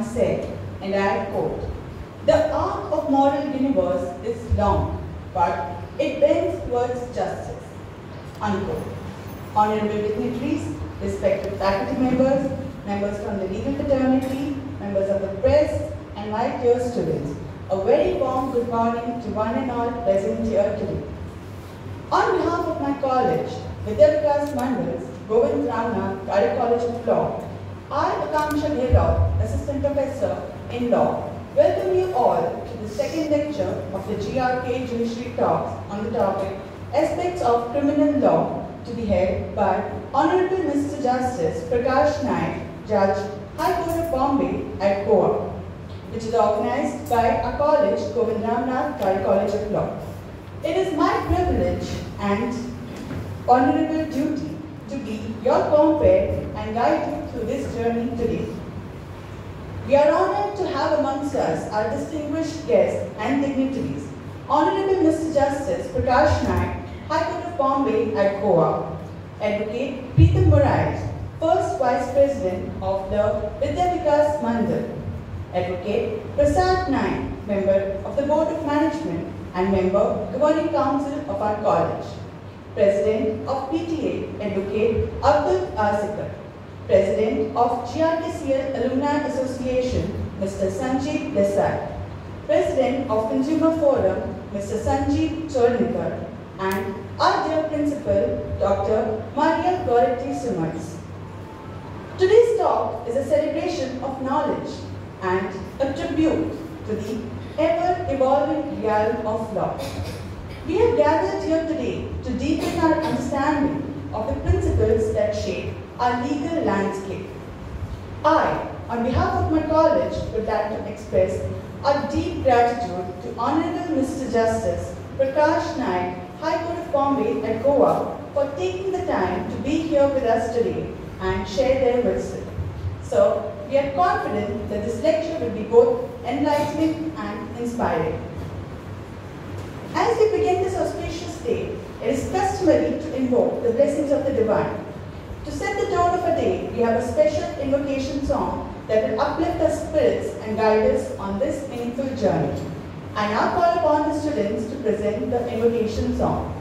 Said, and I quote, The arc of moral universe is long, but it bends towards justice. Unquote. Honorable dignitaries, respected faculty members, members from the legal fraternity, members of the press, and my dear students, a very warm good morning to one and all present here today. On behalf of my college, Vidya Vikas Mandals, Govind Kare College of Law, I, Akanksha Ghelot, Professor in Law, welcome you all to the second lecture of the GRK Judiciary Talks on the topic Aspects of Criminal Law to be held by Honorable Mr. Justice Prakash Naik, Judge, High Court of Bombay at Goa, which is organized by our college, Govind Ramnath College of Law. It is my privilege and honorable duty to be your compare and guide you through this journey today. We are honored to have amongst us our distinguished guests and dignitaries, Honorable Mr. Justice Prakash Naik, High Court of Bombay at Goa, Advocate Pritam Morais, First Vice President of the Vidya Vikas Mandal, Advocate Prasad Naik, Member of the Board of Management and Member Governing Council of our college. President of PTA, Advocate Abdul Asikar. President of GRKCL Alumni Association, Mr. Sanjeev Desai. President of Consumer Forum, Mr. Sanjeev Chornikar. And our dear Principal, Dr. Maria Goretti Simoes. Today's talk is a celebration of knowledge and a tribute to the ever-evolving realm of law. We have gathered here today to deepen our understanding of the principles that shape our legal landscape. I, on behalf of my college, would like to express our deep gratitude to Honorable Mr. Justice Prakash Naik, High Court of Bombay at Goa for taking the time to be here with us today and share their wisdom. So, we are confident that this lecture will be both enlightening and inspiring. As we begin this auspicious day, it is customary to invoke the blessings of the divine. To set the tone of a day, we have a special invocation song that will uplift our spirits and guide us on this meaningful journey. I now call upon the students to present the invocation song.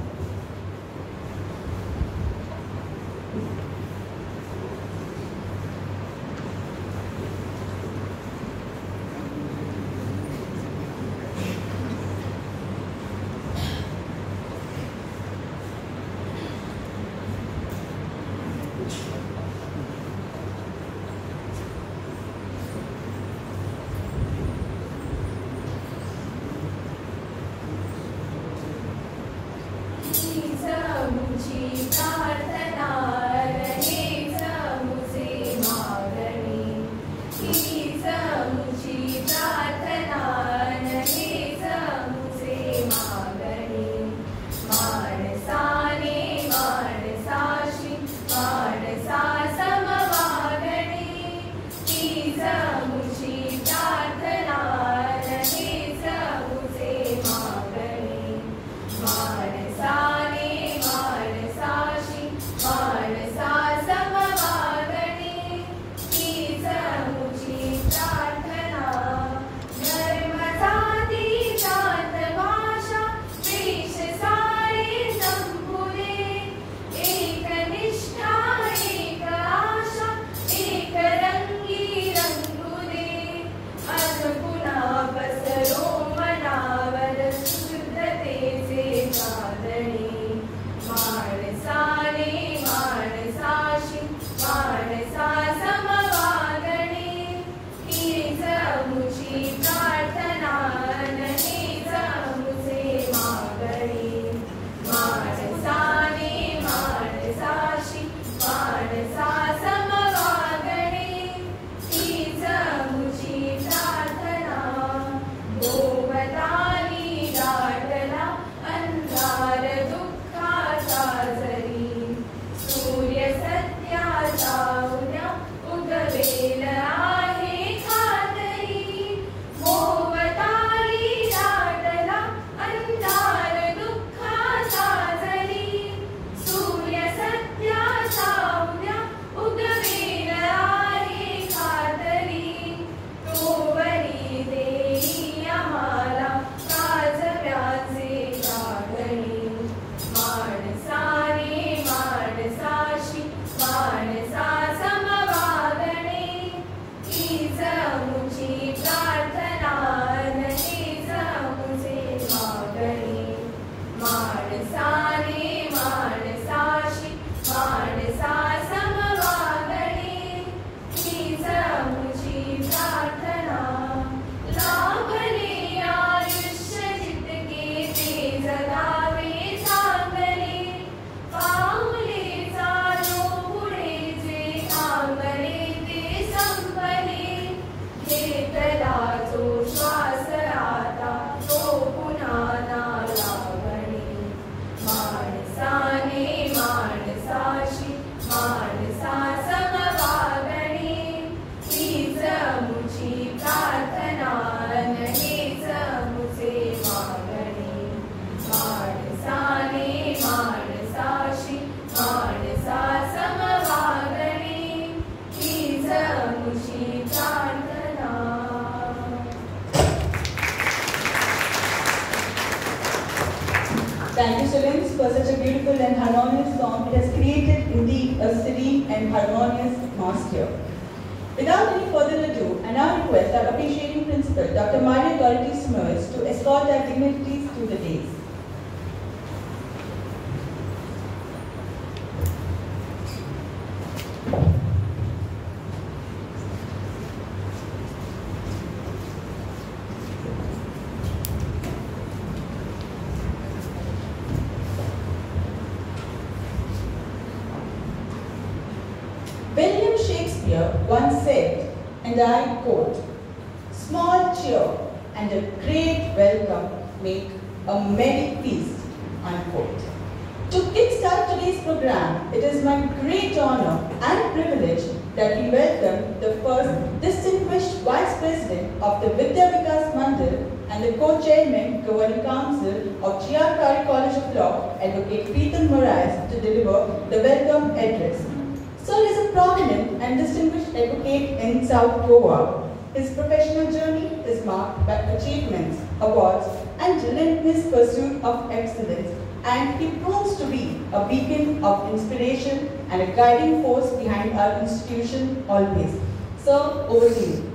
Direction and a guiding force behind our institution always. Sir, over to you.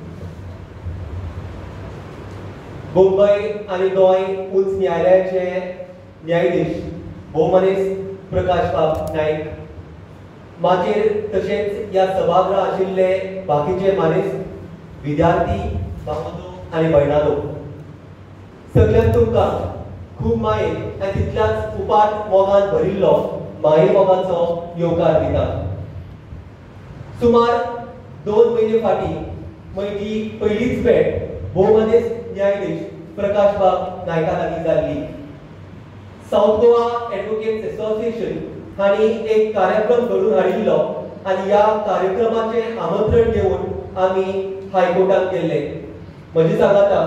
Mumbai आणि गोंय उच्च न्यायालयाचे न्यायाधीश भोवमनीस प्रकाश बाब नाईक मागीर तशेंच ह्या सभागृह आशिल्ले बाकीचे मानेस विद्यार्थी भावंडो आणि भयणालो सगळ्यांक तुमकां खूब मायेन आनी तितल्याच उपाट मोगान भरिल्लो बाई मोगाचो येवकार दिता सुमार दोन म्हयने फाटीं म्हजी पयलीच भेट भोमदेश न्यायाधीश प्रकाश बाब नायका लागीं जाल्ली साऊथ गोवा एडवोकेट्स असोसिएशन हांणी एक कार्यक्रम घडून हाडिल्लो आनी ह्या कार्यक्रमाचे आमंत्रण घेवन आमी हायकोर्टात गेल्ले म्हजी सांगाता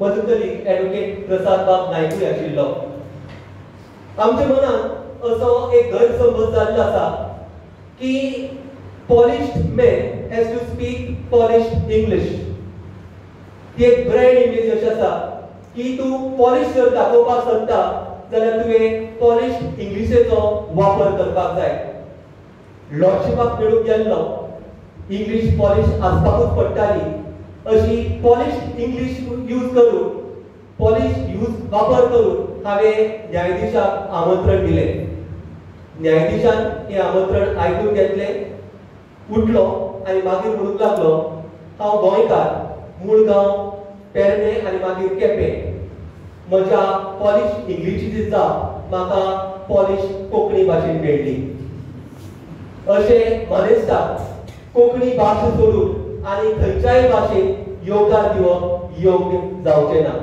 म्हजो कलीग एडवोकेट प्रसाद बाब नायकूय आशिल्लो आमच्या मनात असो एक गैरसमज जाल्लो आसा की polished man has to speak polished English ती एक ब्रँड इमेज अशी आसा की तूं पॉलिश जर दाखोवपाक सोदता जाल्यार तुवें पॉलिश इंग्लिशेचो वापर करपाक जाय. लॉर्डशिपाक मेळूंक गेल्लो इंग्लीश पॉलिश आसपाकूच पडटाली. अशी पॉलिश इंग्लीश यूज करून पॉलिश यूज वापर करून हांवें न्यायाधीशाक आमंत्रण दिलें. न्यायाधीशान हें आमंत्रण आयकून घेतलें उठलो आनी मागीर म्हणूंक लागलो. हांव गोंयकार मूळ गांव पेरणे आनी मागीर केपे. म्हज्या पॉलिश इंग्लिशीची जाप म्हाका पॉलिश कोंकणी भाशेन मेळ्ळी. अशें मानेस्ता कोंकणी भास सोडून आनी खंयच्याय भाशेन योगदान दिवप योग्य जावचें ना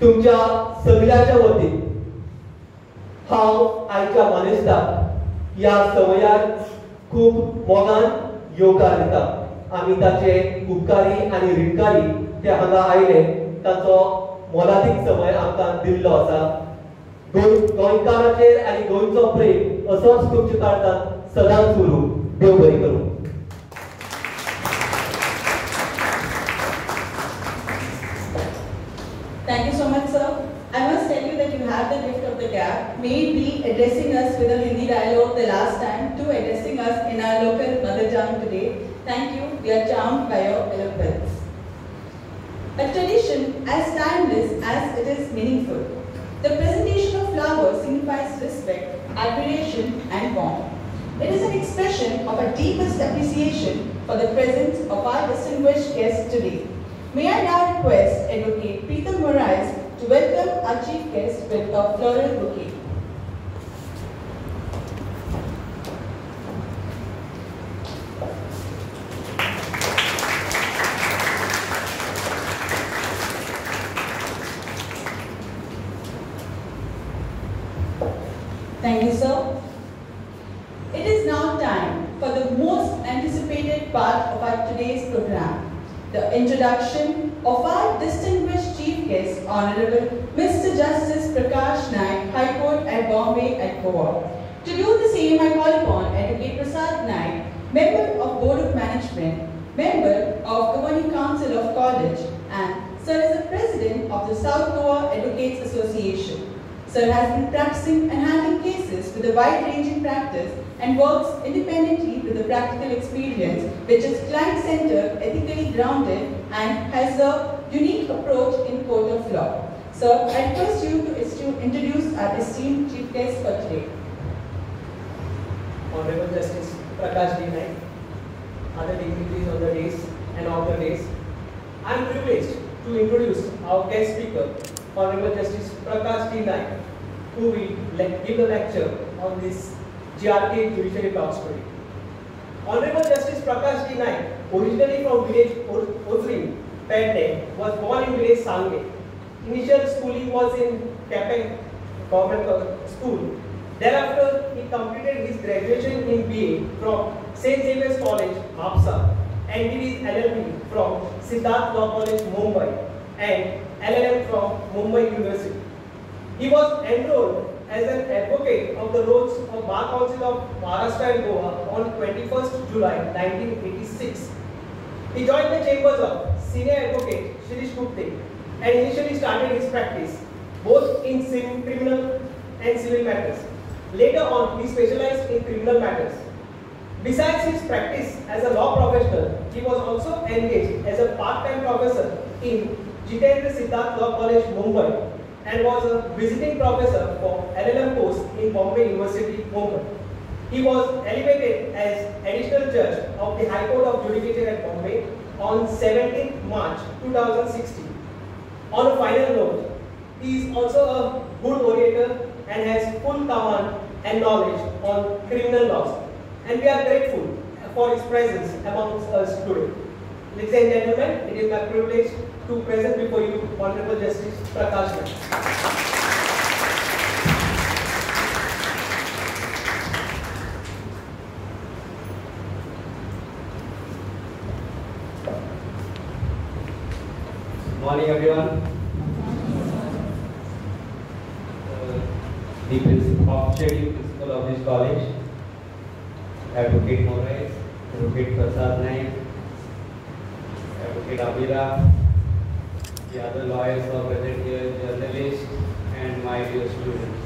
तुमच्या सगळ्याच्या वतीन हांव आयच्या मानेस्ताक ह्या संवयार खूब मोगान योगदान दिता. आमी ताचे उपकारी आनी ऋणकारी ते हांगा आयले ताचो मोलादीक समय आमकां दिल्लो आसा. गोंय गोंयकाराचेर आनी गोंयचो प्रेम असोच तुमचे काळजांत सदांच उरूं देव बरी करूं. May be addressing us with a Hindi dialogue the last time to addressing us in our local mother tongue today. Thank you. We are charmed by your eloquence. A tradition as timeless as it is meaningful. The presentation of flowers signifies respect, admiration, and warmth. It is an expression of our deepest appreciation for the presence of our distinguished guest today. May I now request Advocate Pritam Morais to welcome our chief guest with a floral bouquet. Thank you, sir. It is now time for the most anticipated part of our today's program, the introduction of our distinguished chief guest, Honorable Mr. Justice Prakash Naik, High Court at Bombay at Goa. To do the same, I call upon Advocate Prasad Naik, Member of Board of Management, Member of Governing Council of College, and Sir is the President of the South Goa Advocates Association. Sir has been practicing and handling cases with a wide-ranging practice and works independently with a practical experience which is client-centered, ethically grounded and has a unique approach in court of law. Sir, I request you to introduce our esteemed chief guest for today. Honorable Justice Prakash D. Other dignitaries on the days and of the days. I am privileged to introduce our guest speaker, Honorable Justice Prakash D. who will give a lecture on this GRK Judiciary Law Story. Honorable Justice Prakash D. Naik, originally from village Ozrim, Pende, was born in village Sange. Initial schooling was in Kepeng Government School. Thereafter, he completed his graduation in BA from St. Xavier's College, Hapsa, and did his LLB from Siddharth Law College, Mumbai, and LLM from Mumbai University. He was enrolled as an advocate of the roads of Bar Council of Maharashtra and Goa on 21st July 1986. He joined the chambers of senior advocate Shirish Gupte and initially started his practice both in criminal and civil matters. Later on, he specialized in criminal matters. Besides his practice as a law professional, he was also engaged as a part-time professor in Jitendra Siddharth Law College, Mumbai and was a visiting professor for LLM course in Bombay University, Mumbai. He was elevated as additional judge of the High Court of Judicature at Bombay on 17th March 2016. On a final note, he is also a good orator and has full command and knowledge on criminal laws. And we are grateful for his presence amongst us today. Ladies and gentlemen, it is my privilege to present before you Honorable Justice Prakash Morning everyone. Uh, the principal, principal of this college, Advocate Moraes, Advocate Prasad Naik, Advocate Abira, the other lawyers who are present here, journalists, and my dear students.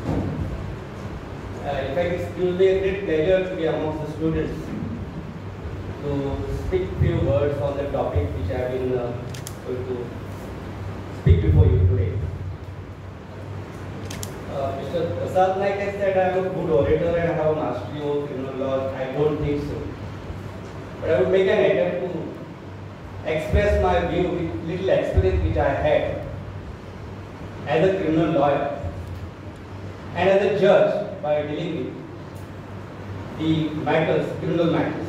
Uh, in fact, it will be a great pleasure to be amongst the students to speak few words on the topic which I have been uh, going to speak before you today. Uh, Mr. Prasad Naik has said I am a good orator and I have a mastery of criminal law. I don't think so. But I would make an attempt to express my view little experience which I had as a criminal lawyer and as a judge by dealing with the matters, criminal matters.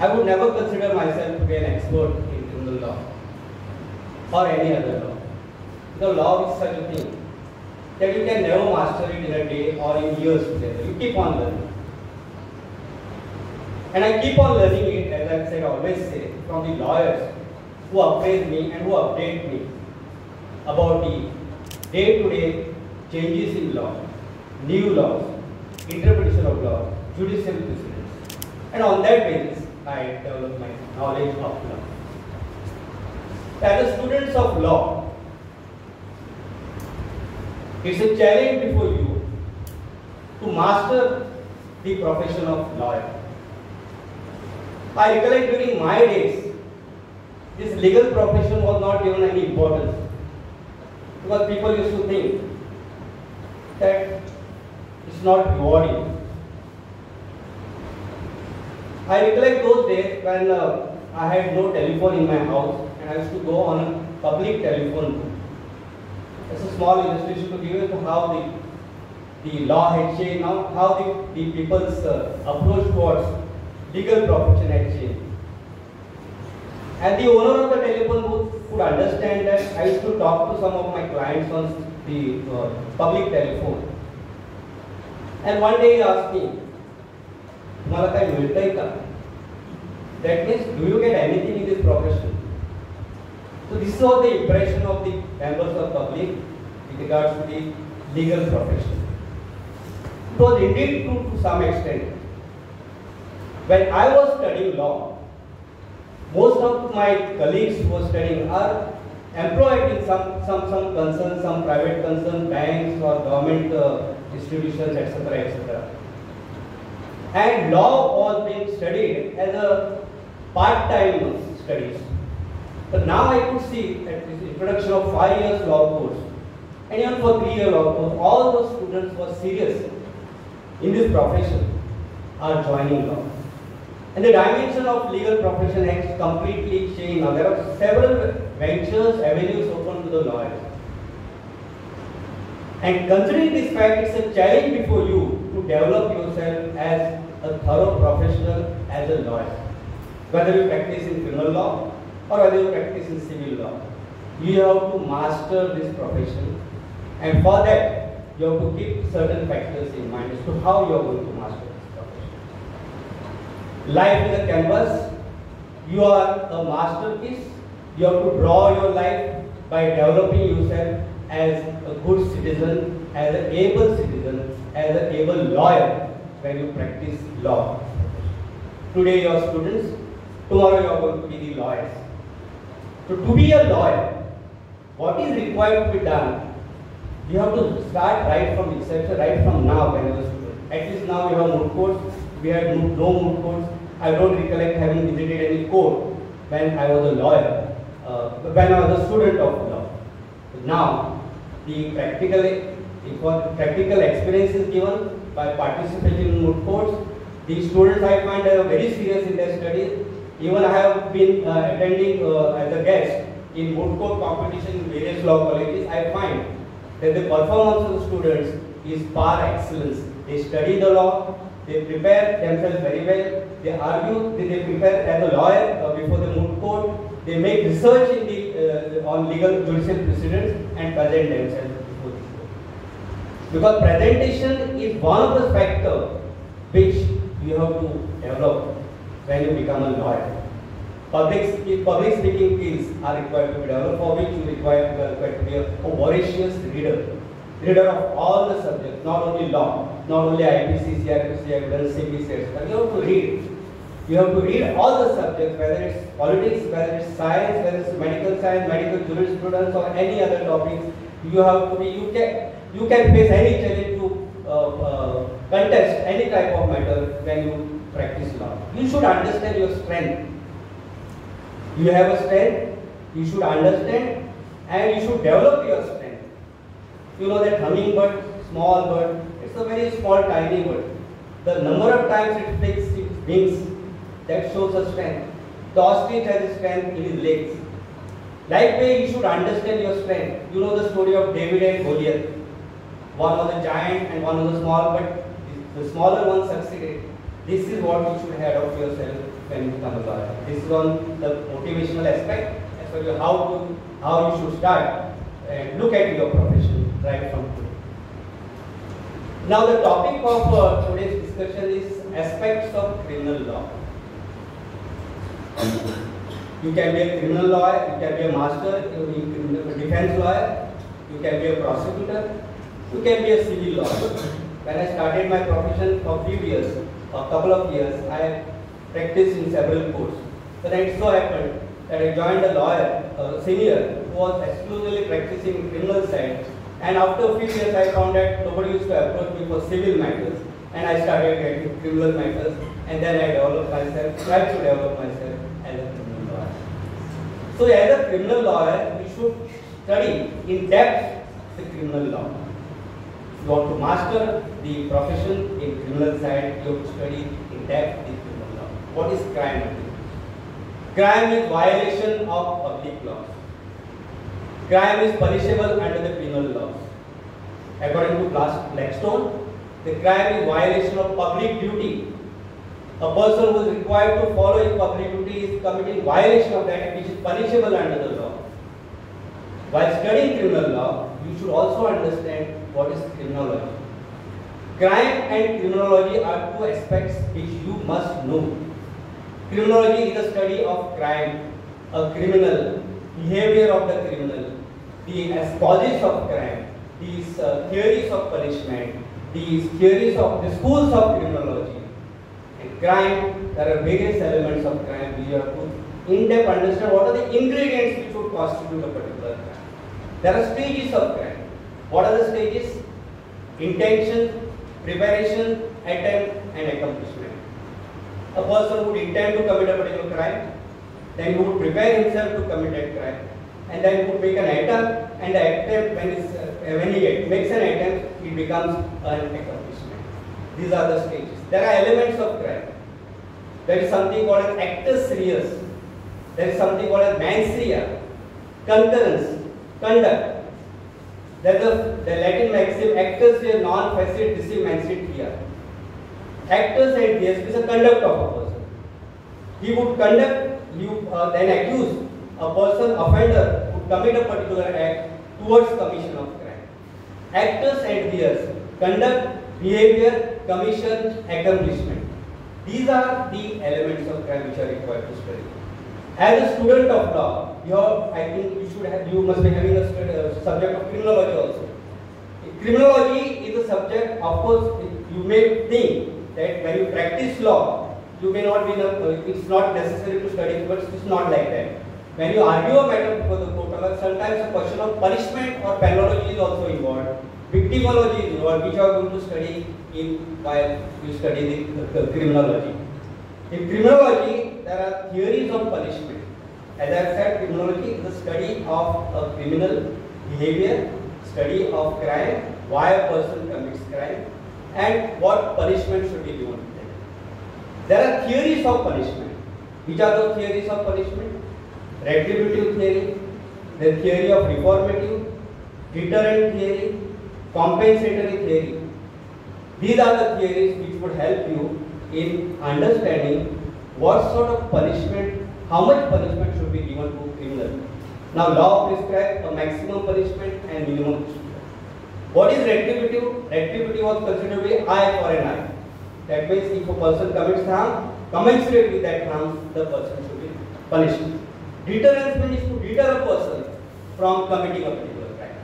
I would never consider myself to be an expert in criminal law or any other law. The law is such a thing that you can never master it in a day or in years together. You keep on learning. And I keep on learning it, as I said, always say, from the lawyers who appraise me and who update me about the day-to-day -day changes in law, new laws, interpretation of law, judicial precedents. And on that basis, I develop my knowledge of law. As a students of law, it's a challenge before you to master the profession of lawyer. I recollect during my days, this legal profession was not given any importance. Because people used to think that it's not rewarding. I recollect those days when uh, I had no telephone in my house and I used to go on a public telephone. It's a small illustration to give you how the, the law had changed, how the, the people's uh, approach towards legal profession exchange. And the owner of the telephone booth could understand that I used to talk to some of my clients on the uh, public telephone. And one day he asked me, तुम्हाला काही मिळतंय का That means, do you get anything in this profession? So this was the impression of the members of public with regards to the legal profession. It was indeed true to some extent. When I was studying law, most of my colleagues who were studying are employed in some, some, some concerns, some private concerns, banks or government uh, institutions, etc., etc. And law was being studied as a part-time studies. But now I could see that this introduction of five years law course, and even for three year law course, all those students who are serious in this profession are joining law. And the dimension of legal profession has completely changed. Now there are several ventures, avenues open to the lawyers. And considering this fact, it's a challenge before you to develop yourself as a thorough professional, as a lawyer. Whether you practice in criminal law or whether you practice in civil law. You have to master this profession. And for that, you have to keep certain factors in mind as to how you are going to master life is a canvas. You are a masterpiece. You have to draw your life by developing yourself as a good citizen, as an able citizen, as an able lawyer when you practice law. Today you are students, tomorrow you are going to be the lawyers. So to be a lawyer, what is required to be done? You have to start right from inception, right from now when you are a student. At least now you have moot courts, we had no moot courts. I don't recollect having visited any court when I was a lawyer, uh, when I was a student of law. Now, the practical, practical experience is given by participating in moot courts. The students I find are very serious in their studies. Even I have been uh, attending uh, as a guest in moot court competition in various law colleges. I find that the performance of the students is par excellence. They study the law, they prepare themselves very well. They argue, they, they prepare as a lawyer uh, before the court. They make research in the, uh, on legal judicial precedents and present themselves before the court. Because presentation is one of the factors which you have to develop when you become a lawyer. Public, public speaking skills are required to be developed, for which you require, require to be a voracious reader reader of all the subjects, not only law, not only IPC, CRPC, evidence, CPC, etc. You have to read. You have to read all the subjects, whether it's politics, whether it's science, whether it's medical science, medical jurisprudence, or any other topics. You have to be. You can you can face any challenge to uh, uh, contest any type of matter when you practice law. You should understand your strength. You have a strength. You should understand, and you should develop your strength. You know that hummingbird, small bird, it's a very small tiny bird. The number of times it flicks its wings, that shows a strength. The ostrich has a strength in his legs. Likewise, you should understand your strength. You know the story of David and Goliath. One was a giant and one was a small, but the smaller one succeeded. This is what you should have of yourself when you become a lawyer. This is on the motivational aspect as as how to how you should start and look at your profession right from today. Now the topic of uh, today's discussion is aspects of criminal law. You can be a criminal lawyer, you can be a master, you can be a defense lawyer, you can be a prosecutor, you can be a civil lawyer. When I started my profession for a few years, a couple of years, I practiced in several courts. Then it so happened that I joined a lawyer, a senior, who was exclusively practicing criminal side and after a few years, I found that nobody used to approach me for civil matters. And I started getting criminal matters. And then I developed myself, tried to develop myself as a criminal lawyer. So as a criminal lawyer, we should study in depth the criminal law. If you want to master the profession in criminal side, you have to study in depth the criminal law. What is crime? Crime is violation of public laws. Crime is punishable under the penal laws. According to Blackstone, the crime is violation of public duty. A person who is required to follow his public duty is committing violation of that which is punishable under the law. While studying criminal law, you should also understand what is criminology. Crime and criminology are two aspects which you must know. Criminology is the study of crime, a criminal, behavior of the criminal, the causes of crime, these uh, theories of punishment, these theories of the schools of criminology. In crime, there are various elements of crime we have to in-depth understand what are the ingredients which would constitute a particular crime. There are stages of crime. What are the stages? Intention, preparation, attempt and accomplishment. A person would intend to commit a particular crime, then he would prepare himself to commit that crime, and then he would make an attempt, and the attempt, when, uh, when he makes an attempt, it becomes an accomplishment. These are the stages. There are elements of crime. There is something called an actus reus. There is something called a mens rea, concurrence, conduct. There is a, the Latin maxim, actus reus non facit nisi mens sit rea. Actus and is a conduct of a person. He would conduct, you uh, then accuse a person, offender, would commit a particular act towards commission of crime. Actors and reus, conduct, behavior, commission, accomplishment. These are the elements of crime which are required to study. As a student of law, you have, I think you should have, you must be having a uh, subject of criminology also. Criminology is a subject, of course, you may think that when you practice law, you may not be, uh, it's not necessary to study, but it's not like that. When you argue a matter before the court, uh, sometimes a question of punishment or penology is also involved. Victimology is involved, which you are going to study in while you study the, the criminology. In criminology, there are theories of punishment. As I have said, criminology is the study of a criminal behavior, study of crime, why a person commits crime, and what punishment should be given to them. There are theories of punishment. Which are those theories of punishment? Retributive theory, the theory of reformative, deterrent theory, compensatory theory. These are the theories which would help you in understanding what sort of punishment, how much punishment should be given to criminal. Now law prescribes a maximum punishment and minimum punishment. What is retributive? Retributive was considered to be eye for an eye. That means if a person commits harm, commensurate with that harm, the person should be punished. Deterrence means to deter a person from committing a particular crime.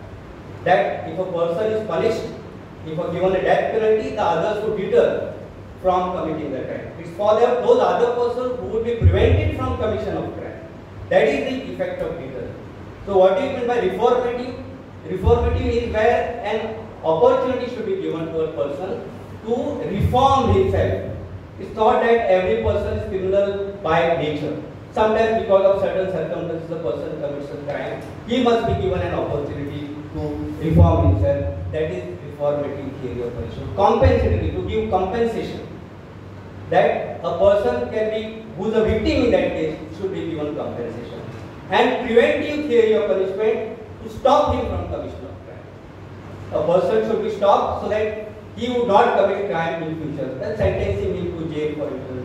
That if a person is punished, if a given a death penalty, the others would deter from committing the crime. It's for them, those other persons who would be prevented from commission of crime. That is the effect of deterrence. So what do you mean by reformative? Reformative is where an opportunity should be given to a person to reform himself. It's not that every person is criminal by nature. Sometimes because of certain circumstances the person commits a crime, he must be given an opportunity to reform himself. That is reformative theory of punishment. Compensatory, to give compensation. That a person can be, who is a victim in that case, should be given compensation. And preventive theory of punishment, to stop him from commission of crime. A person should be stopped so that he would not commit crime in future. Then sentencing him to jail for imprisonment.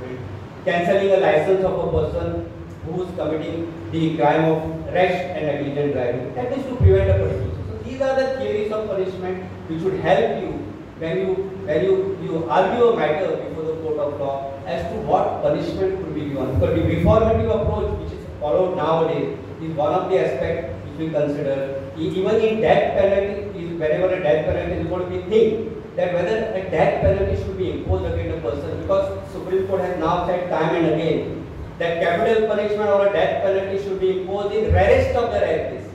Cancelling a license of a person who is committing the crime of rash and negligent driving. That is to prevent a particular. So these are the theories of punishment which would help you when you when you, you argue a matter before the court of law as to what punishment could be given. Because the reformative approach which is followed nowadays is one of the aspects which we consider. Even in death penalty, is whenever a death penalty is going to be think that whether a death penalty should be imposed against a person because Supreme Court has now said time and again that capital punishment or a death penalty should be imposed in rarest of the rare cases.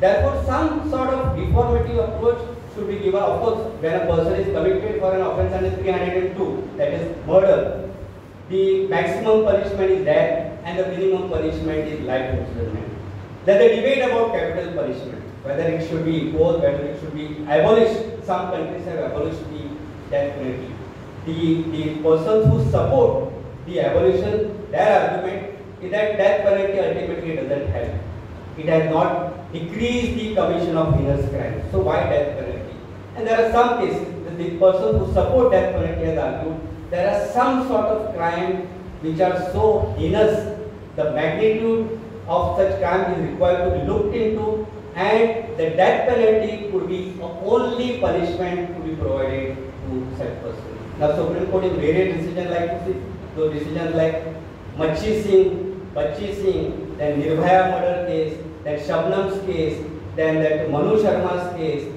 Therefore, some sort of reformative approach should be given. Of course, when a person is convicted for an offence under 302, that is murder, the maximum punishment is death and the minimum punishment is life imprisonment. There's a debate about capital punishment, whether it should be imposed, whether it should be abolished. Some countries have abolished the death penalty. The, the persons who support the abolition, their argument is that death penalty ultimately doesn't help. It has not decreased the commission of heinous crimes. So why death penalty? And there are some cases, that the person who support death penalty has argued, there are some sort of crime which are so heinous, the magnitude of such crime is required to be looked into and the death penalty could be only punishment to be provided to such person. Now Supreme Court in various decisions like this, those decisions like Machi Singh, Bachi Singh, then Nirbhaya murder case, then Shabnam's case, then that Manu Sharma's case,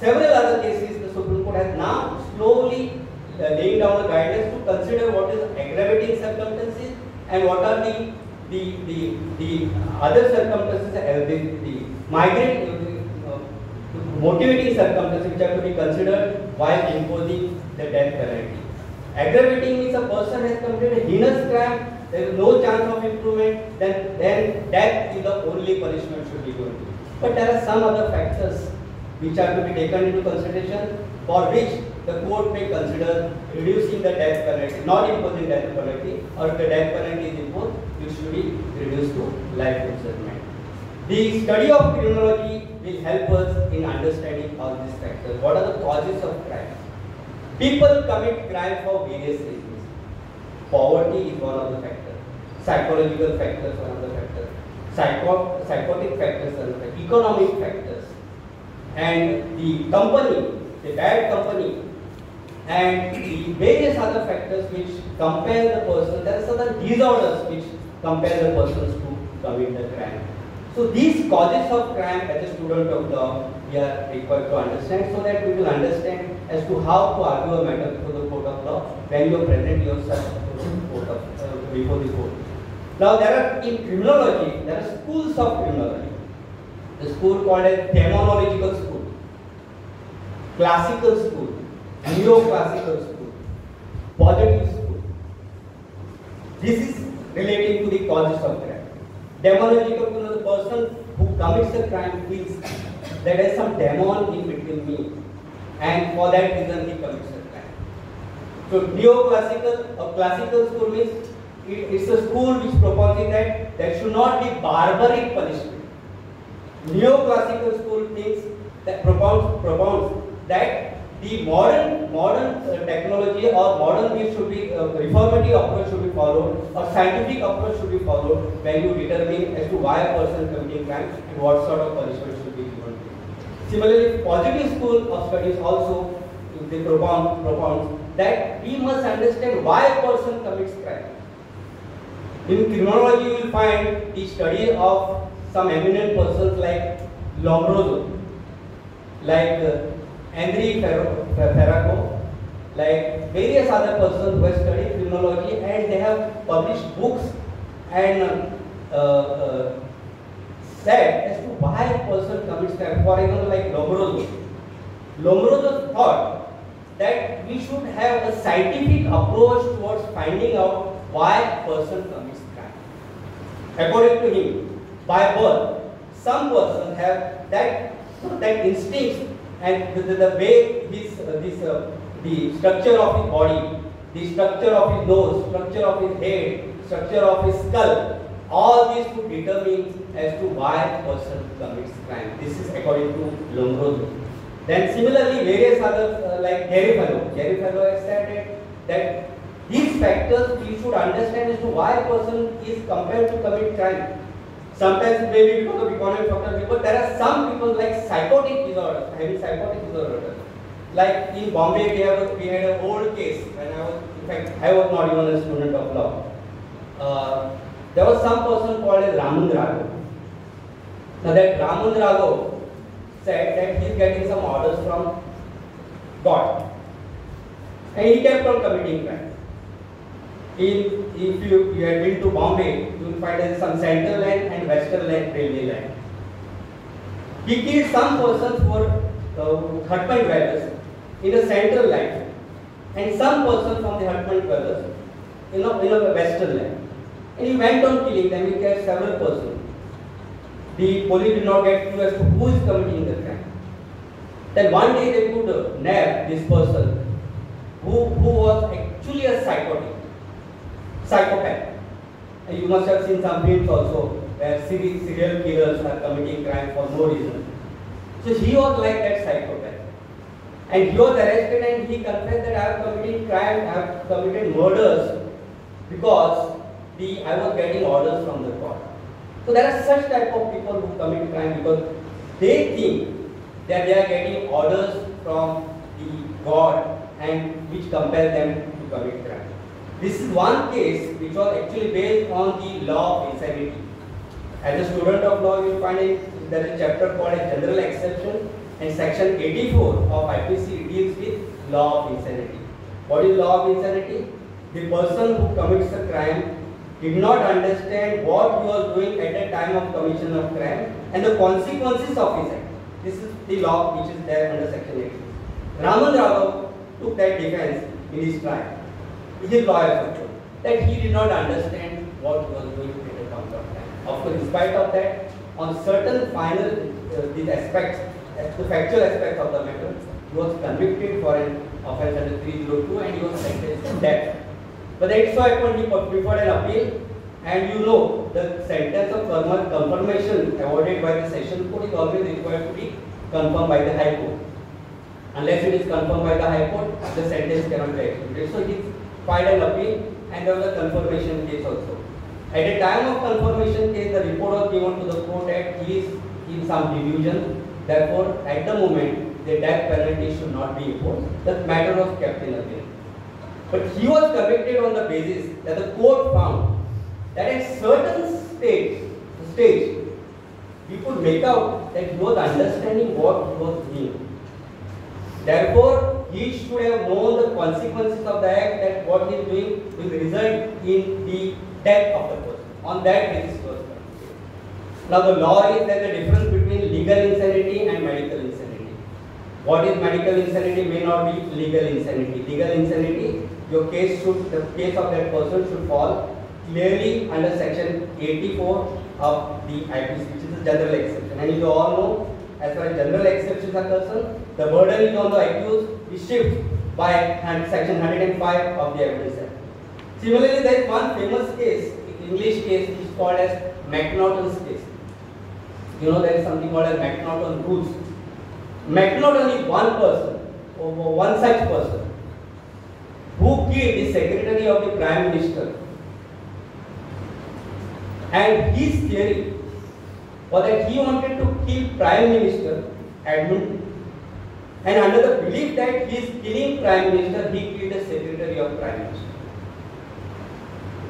several other cases the Supreme Court has now slowly uh, laying down the guidance to consider what is aggravating circumstances and what are the the, the, the other circumstances, uh, the, the migrate, uh, motivating circumstances which have to be considered while imposing the death penalty. Aggravating means a person has committed a heinous crime, there is no chance of improvement, then, then death is the only punishment should be given. But there are some other factors which are to be taken into consideration for which the court may consider reducing the death penalty, not imposing death penalty, or if the death penalty is imposed, it should be reduced to life imprisonment. The study of criminology will help us in understanding all these factors. What are the causes of crime? People commit crime for various reasons. Poverty is one of the factors. Psychological factors one of the factors. Psycho psychotic factors are another. Economic factors. And the company, the bad company, and the various other factors which compare the person. There are certain disorders which compare the persons to commit the crime. So these causes of crime as a student of law we are required to understand so that we will understand as to how to argue a matter before the court of law when you present yourself before the court. Of, uh, before the court. Now there are in criminology there are schools of criminology. The school called as demonological school, classical school, neoclassical school, positive school. This is relating to the causes of crime. Demonological person who commits a crime feels that there is some demon in between me, and for that reason he commits a crime. So neoclassical or classical school means it, it's a school which proposes that there should not be barbaric punishment. Neoclassical school thinks that propounds, propounds that the modern modern uh, technology or modern way should be uh, reformative approach should be followed or scientific approach should be followed when you determine as to why a person committing crime and what sort of punishment should be given. Similarly, positive school of studies also they propound, propound that we must understand why a person commits crime. In criminology, you will find the study of some eminent persons like Lombroso, like uh, Henri Ferraco, like various other persons who have studied criminology and they have published books and uh, uh, said as to why a person commits crime. For example, like Lombroso. Lombroso thought that we should have a scientific approach towards finding out why a person commits crime. According to him, by birth, some persons have that, that instinct and the, the, the way his, uh, this, uh, the structure of his body, the structure of his nose, structure of his head, structure of his skull, all these would determine as to why a person commits crime. This is according to Lombroso. Then similarly, various others uh, like Garofalo. Garofalo has said that, that these factors we should understand as to why a person is compelled to commit crime. Sometimes it may be because of economic factors, but there are some people like psychotic disorders, having psychotic disorders. Like in Bombay, we have a, we had an old case when I was, in fact, I was not even a student of law. Uh, there was some person called as Raman. Now that Raman Raghav said that he is getting some orders from God, and he kept on committing crime. In, if you, you had been to Bombay, you will find some central line and western line railway line. He killed some persons were uh, hutment dwellers in the central line and some persons from the hutment dwellers in the, in a western line. And he went on killing them, he killed several persons. The police did not get clue as to who is committing the crime. Then one day they could nab this person who, who was actually a psychotic psychopath. You must have seen some films also where serial killers are committing crime for no reason. So he was like that psychopath. And he was arrested and he confessed that I have committed crime, I have committed murders because the, I was getting orders from the court. So there are such type of people who commit crime because they think that they are getting orders from the God and which compel them to commit crime. This is one case which was actually based on the law of insanity. As a student of law, you find it, there is a chapter called a general exception and section 84 of IPC deals with law of insanity. What is law of insanity? The person who commits a crime did not understand what he was doing at the time of commission of crime and the consequences of his act. This is the law which is there under section 8. Raman Raghav took that defense in his trial. His lawyer told that he did not understand what was doing at the point of. Of course, in spite of that, on certain final uh, these aspects, uh, the factual aspects of the matter, he was convicted for an offence under 302 and he was sentenced to death. But it so happened he preferred an appeal and you know the sentence of confirmation awarded by the session court is always required to be confirmed by the high court. Unless it is confirmed by the high court, the sentence cannot be executed. So he filed appeal and there was a confirmation case also. At the time of confirmation case, the report was given to the court that he is in some delusion. Therefore, at the moment, the death penalty should not be imposed. The matter was kept in appeal. But he was convicted on the basis that the court found that at certain stage, stage, we could make out that he was understanding what he was doing. Therefore, he should have known the consequences of the act that what he is doing will result in the death of the person. On that basis. Now, the law is that the difference between legal insanity and medical insanity. What is medical insanity may not be legal insanity. Legal insanity your case should, the case of that person should fall clearly under section 84 of the IPC, which is a general exception. And you all know, as far as general exceptions are concerned, the burden is on the accused is shifted by section 105 of the Evidence Act. Similarly, there is one famous case, English case, which is called as McNaughton's case. You know, there is something called as McNaughton rules. McNaughton is one person, or one such person, who killed the secretary of the prime minister. And his theory was that he wanted to kill prime minister Edmund and under the belief that he is killing prime minister, he killed the secretary of prime minister.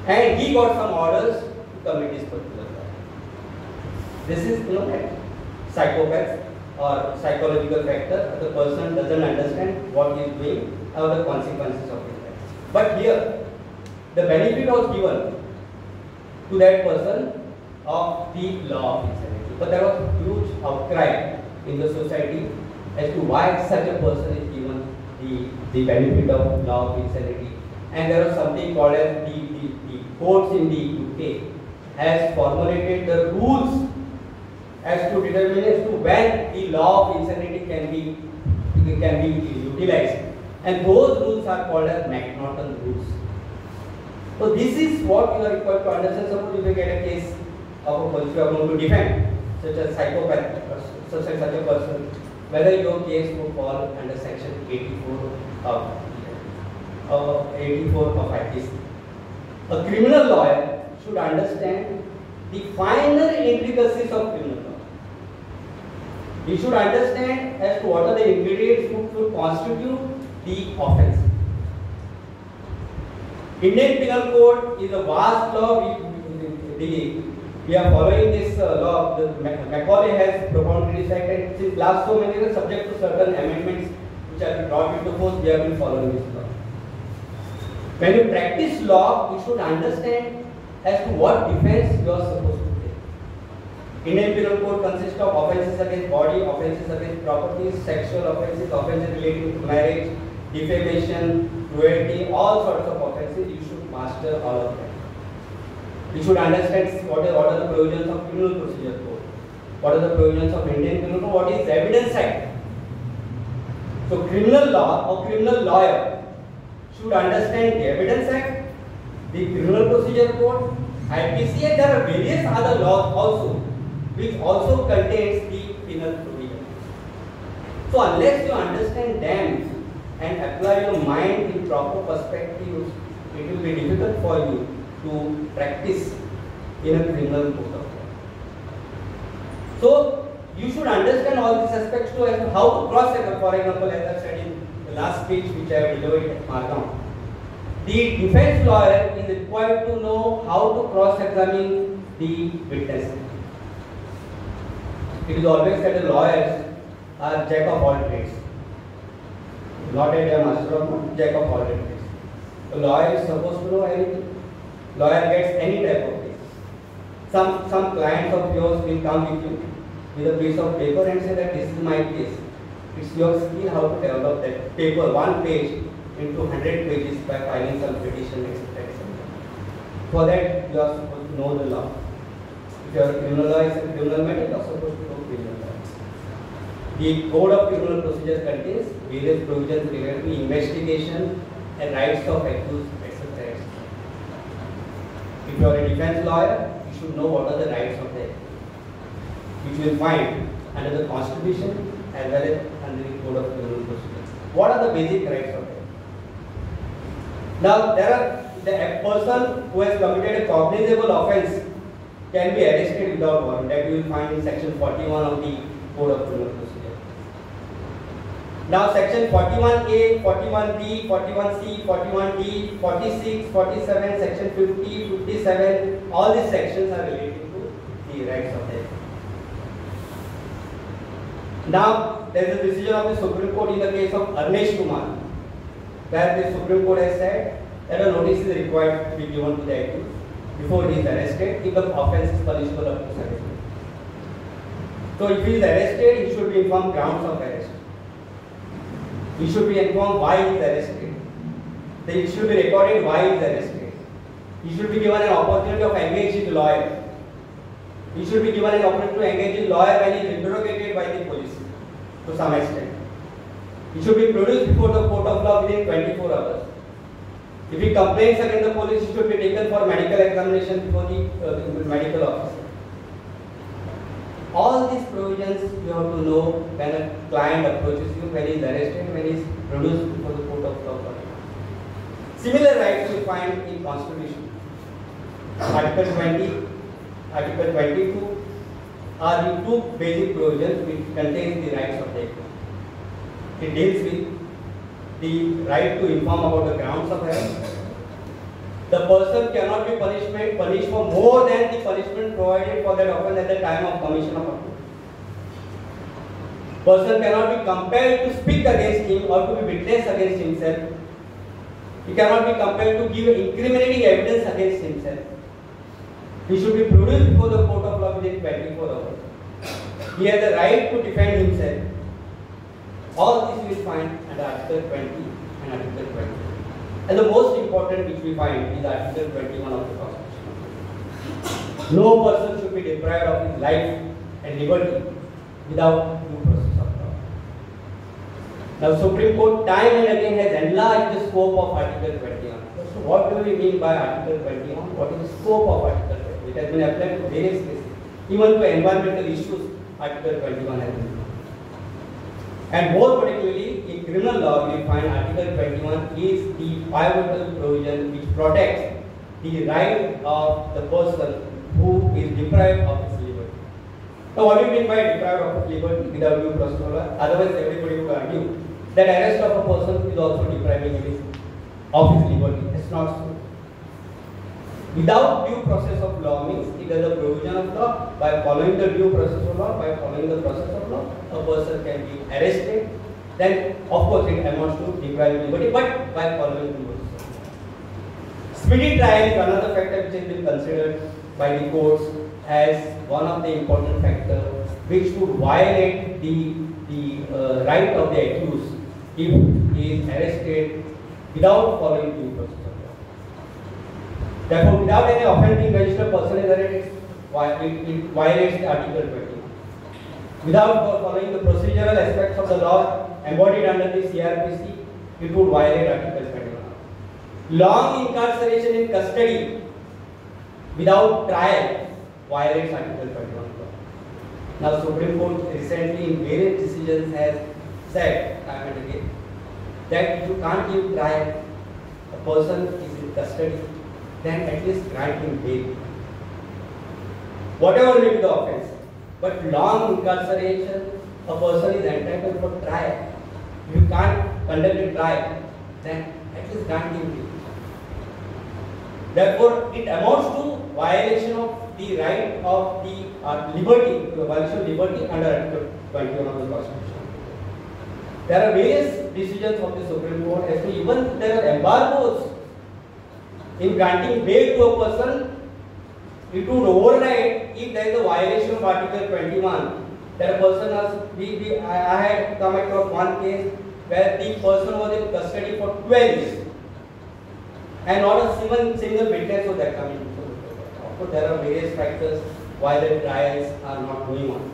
And he got some orders to commit this particular crime. This is, you know, psychopath or psychological factor. The person doesn't understand what he is doing or the consequences of it. But here, the benefit was given to that person of the law of insanity. But there was huge outcry in the society as to why such a person is given the, the benefit of law of insanity. And there was something called as the, the, the courts in the UK has formulated the rules as to determine as to when the law of insanity can be can be utilized. And those rules are called as McNaughton rules. So this is what you are required to understand. Suppose you get a case of a person you are going to defend, such as psychopath, such as such a person, whether your case would fall under section 84 of uh, 84 of IPC. A criminal lawyer should understand the finer intricacies of criminal law. He should understand as to what are the ingredients which should constitute the offense. Indian Penal Code is a vast law. We, we are following this uh, law. The Macaulay has propounded this act and since last so many years subject to certain amendments which have been brought into force, we have been following this law. When you practice law, you should understand as to what defense you are supposed to take. Indian Penal Code consists of offences against body, offences against property, sexual offences, offences relating to marriage, defamation, cruelty, all sorts of offences, you should master all of them. You should understand what are, what are the provisions of criminal procedure code, what are the provisions of Indian criminal code, what is evidence act. So criminal law or criminal lawyer should understand the evidence act, the criminal procedure code, IPC and there are various other laws also which also contains the penal provision. So unless you understand them and apply your mind in proper perspective, it will be difficult for you to practice in a criminal court of law. So you should understand all these aspects to how to cross examine. For example, as I said in the last speech which I have delivered at Margao, the defense lawyer is required to know how to cross examine the witness. It is always said that lawyers are jack of all trades. Not a master of jack of all trades. The lawyer is supposed to know everything. Lawyer gets any type of case. Some, some clients of yours will come with you with a piece of paper and say that this is my case. It's your skill how to develop that paper, one page into 100 pages by filing some petition, etc. etc. For that, you are supposed to know the law. If you are a criminal law a criminal matter, you are supposed to know criminal law. The Code of Criminal Procedure contains various provisions related to investigation and rights of accused. If you are a defense lawyer, you should know what are the rights of the which you will find under the Constitution as well as under the Code of Criminal Procedure. What are the basic rights of the? Now, there are the person who has committed a cognizable offence can be arrested without warrant. That you will find in section 41 of the Code of Criminal Procedure. Now, section 41A, 41B, 41C, 41D, 46, 47, section 50, 57, all these sections are related to the rights of the Now, there is a decision of the Supreme Court in the case of Arnesh Kumar, where the Supreme Court has said that a notice is required to be given to the accused before he is arrested if the offence is punishable up to seven. So, if he is arrested, he should be informed grounds of arrest. He should be informed why is arrested. Then it should be recorded why is arrested. He should be given an opportunity of engaging lawyer. He should be given an opportunity to engage in lawyer when he is interrogated by the police to some extent. He should be produced before the court of law within 24 hours. If he complains against the police, he should be taken for medical examination before the, uh, medical officer. All these provisions you have to know when a client approaches you, when he is arrested, when he is produced before the court of law. Similar rights you find in Constitution. Article 20, Article 22 are the two basic provisions which contain the rights of the accused. It deals with the right to inform about the grounds of arrest. The person cannot be punished for more than the punishment provided for that offence at the time of commission of offence. Person cannot be compelled to speak against him or to be witness against himself. He cannot be compelled to give incriminating evidence against himself. He should be produced before the court of law within 24 hours. He has the right to defend himself. All this we find under Article 20 and Article 20. And the most important which we find is Article 21 of the Constitution. No person should be deprived of his life and liberty without due process of law. Now Supreme Court time and again has enlarged the scope of Article 21. So what do we mean by Article 21? What is the scope of Article 21? It has been applied to various cases. Even to environmental issues, Article 21 has been and more particularly, criminal law, we find Article 21 is the pivotal provision which protects the right of the person who is deprived of his liberty. Now, what do you mean by deprived of his liberty without due process of law? Otherwise, everybody would argue that arrest of a person is also depriving him of his liberty. It's not so. Without due process of law means it is a provision of law. By following the due process of law, by following the process of law, a person can be arrested. Then, of course, it amounts to depriving liberty, but by following of law. Speedy trial is another factor which has been considered by the courts as one of the important factors which would violate the, the uh, right of the accused if he is arrested without following due process of law. Therefore, without any offending registered person is arrested, it, it violates Article 20. Without following the procedural aspects of the law embodied under the CRPC, it would violate Article 21. Long incarceration in custody without trial violates Article 21 law. Now, Supreme Court recently in various decisions has said, time and again, that you can't give trial, a person is in custody, then at least grant him bail. Whatever may be the offence, but long incarceration, a person is entitled for trial. You can't conduct a trial, then at least grant him bail. Therefore, it amounts to violation of the right of the uh, liberty, the violation of liberty under Article 21 of the Constitution. There are various decisions of the Supreme Court as to even there are embargoes in granting bail to a person, it would override if there is a violation of Article 21. That person has, we, we, I, I had come across one case where the person was in custody for 12 years and not a single, single witness was there coming. Of course, there are various factors why the trials are not going on.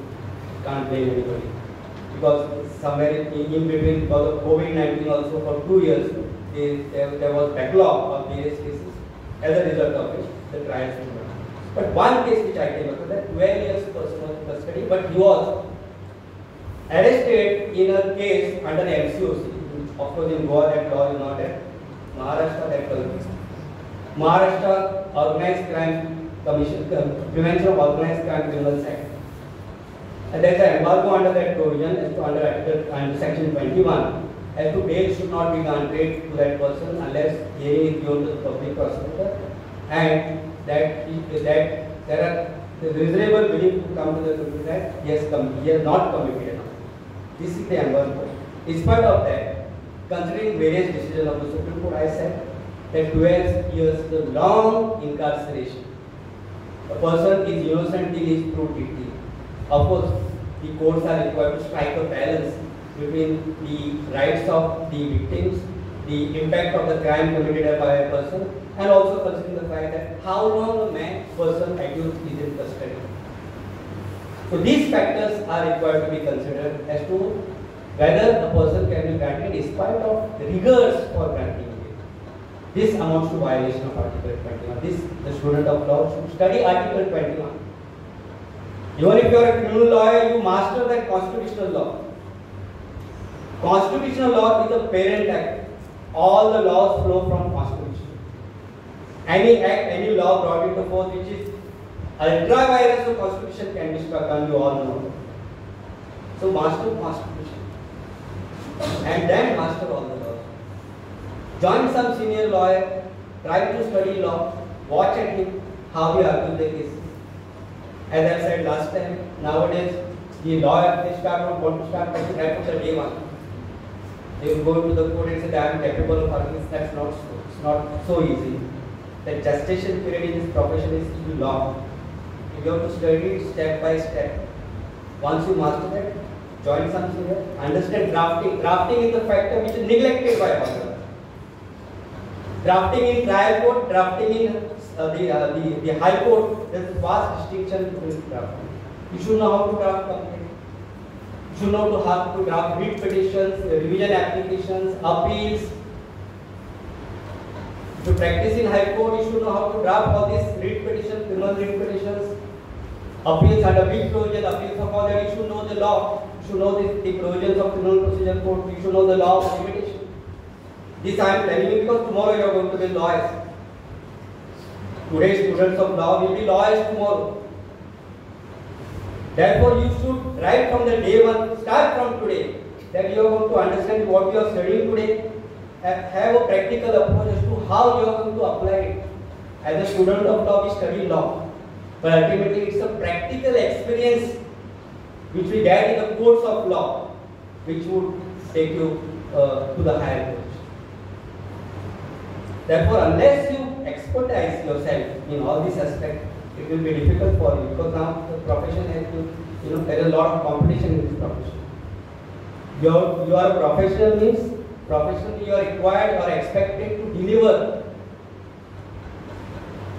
Can't blame anybody. Because somewhere in, in between, because of COVID-19 also for two years, there, there, there was backlog of various cases. As a result of which, the trials were not. But one case which I came across, that 12 years person custody, but he was arrested in a case under MCOC. Of course, in Goa that law is not there. Maharashtra that law is Maharashtra Organized Crime Commission, uh, Prevention of Organized Crime Criminals Act. And there's an embargo under that provision as to under Article under Section 21 as to bail should not be granted to that person unless hearing is given to the public prosecutor and that that there are the reasonable belief to come to the conclusion that he has come, he has not committed. This is the embargo. In spite of that, considering various decisions of the Supreme Court, I said that 12 years is a long incarceration. A person is innocent till he is proved guilty. Of course, the courts are required to strike a balance between the rights of the victims, the impact of the crime committed by a person, and also considering the fact that how long a man, person accused is in custody. So these factors are required to be considered as to whether a person can be granted despite of rigors for granting it. This amounts to violation of Article 21. This, the student of law should study Article 21. Even if you are a criminal lawyer, you master that constitutional law. Constitutional law is a parent act. All the laws flow from constitution. Any act, any law brought into force which is ultra vires of constitution can be struck on you all know. So master constitution. And then master all the laws. Join some senior lawyer, try to study law, watch at him how he argues the case. As I said last time, nowadays the lawyer they start from want to start from right from the day one. They go to the court and say I am capable of arguing. That's not so. It's not so easy. The gestation period in this profession is too long. You have to study step by step. Once you master it, join some senior, understand drafting. Drafting is the factor which is neglected by all. Drafting in trial court, drafting in uh, the, uh, the, the high court, there is vast distinction between drafting. You should know how to draft complaint. You should know how to draft writ petitions, uh, revision applications, appeals. You practice in high court, you should know how to draft all these writ petitions, criminal writ petitions, appeals under which provision, appeals of all that. You should know the law. You should know the, the provisions of criminal procedure code. You should know the law of limitation. This I am telling you because tomorrow you are going to be lawyers. Today students of law will be lawyers tomorrow. Therefore you should right from the day one, start from today, that you are going to understand what you are studying today, ha- have a practical approach as to how you are going to apply it. As a student of law, we study law. But ultimately it's a practical experience which we get in the course of law, which would take you uh, to the higher court. Therefore, unless you expertise yourself in all these aspects, it will be difficult for you because now the profession has to, you know, there is a lot of competition in this profession. You are, you are a professional means professionally you are required or expected to deliver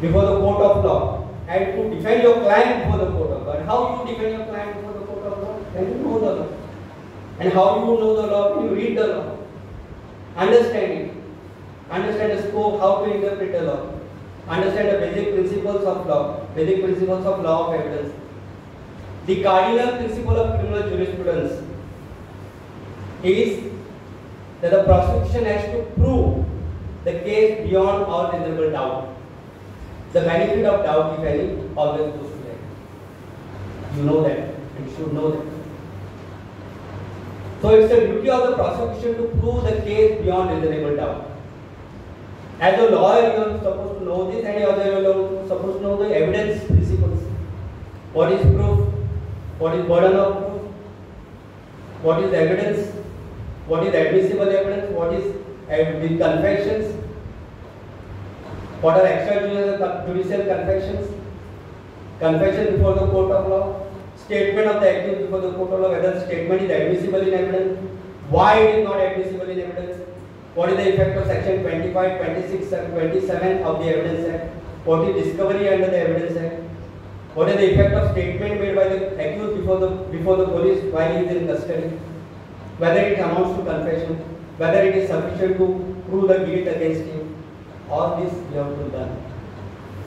before the court of law and to defend your client before the court of law. And how you defend your client before the court of law? When you know the law. And how you know the law? You read the law. Understand it. Understand the scope, how to interpret the law. Understand the basic principles of law, basic principles of law of evidence. The cardinal principle of criminal jurisprudence is that the prosecution has to prove the case beyond all reasonable doubt. The benefit of doubt, if any, always goes to them. You know that, and you should know that. So it's the duty of the prosecution to prove the case beyond reasonable doubt. As a lawyer, you are supposed to know this, and you are supposed to know the evidence principles. What is proof? What is burden of proof? What is evidence? What is admissible evidence? What is uh, the confessions? What are extrajudicial confessions? Confession before the court of law, statement of the accused before the court of law, whether statement is admissible in evidence, why it is not admissible in evidence, what is the effect of section 25, 26, and 27 of the Evidence Act, what is discovery under the Evidence Act, what is the effect of statement made by the accused before the before the police while he is in custody, whether it amounts to confession, whether it is sufficient to prove the guilt against him, all this you have to done.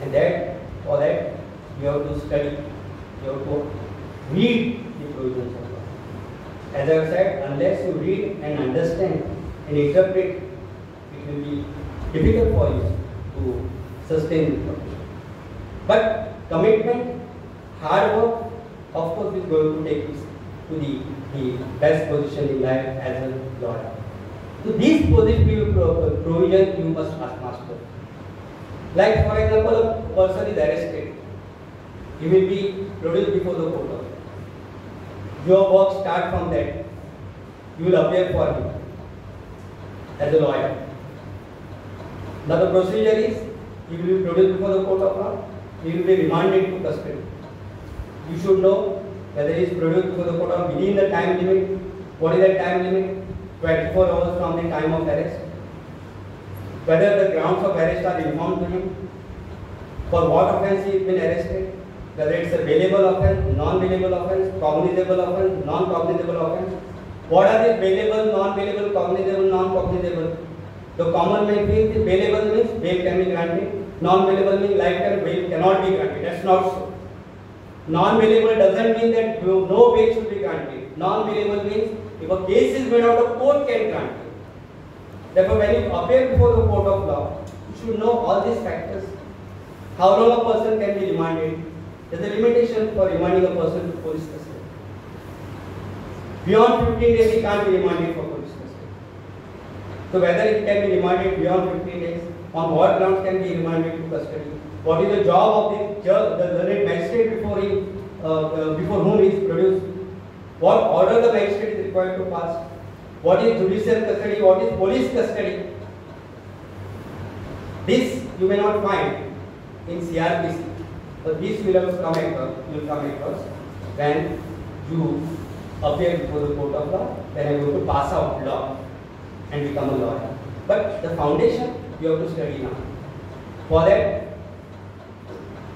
And that, for that, you have to study, you have to read the provisions of law. As I have said, unless you read and understand and interpret, it will be difficult for you to sustain the profession. But commitment, hard work, of course, is going to take you to the, the best position in life as a lawyer. So these positive pro- provisions you must master. Like for example, a person is arrested. He will be produced before the court. Your work start from that. You will appear for him as a lawyer. Now the procedure is, he will be produced before the court of law. He will be remanded to custody. You should know whether he is produced before the court within the time limit. What is that time limit? 24 hours from the time of arrest. Whether the grounds of arrest are informed to him. For what offence he has been arrested. Whether it's a bailable offence, non-bailable offence, cognizable offence, non-cognizable offence. What are the bailable, non-bailable, cognizable, non-cognizable? The common man feels the bailable means bail can be granted. Non-bailable means lifetime bail cannot be granted. That's not so. Non-bailable doesn't mean that no bail should be granted. Non-bailable means if a case is made out of court can grant it. Therefore, when you appear before the court of law, you should know all these factors. How long a person can be remanded? There's a limitation for remanding a person to police custody. Beyond 15 days, he can't be remanded for police custody. So whether it can be remanded beyond 15 days, on what grounds can be remanded to custody? What is the job of the judge, the learned magistrate before he, uh, uh, before whom he is produced? What order the magistrate is required to pass? What is judicial custody? What is police custody? This you may not find in CRPC, but this will come across, will come across when you appear before the court of law, Then you go to pass out law and become a lawyer. But the foundation you have to study now. For that,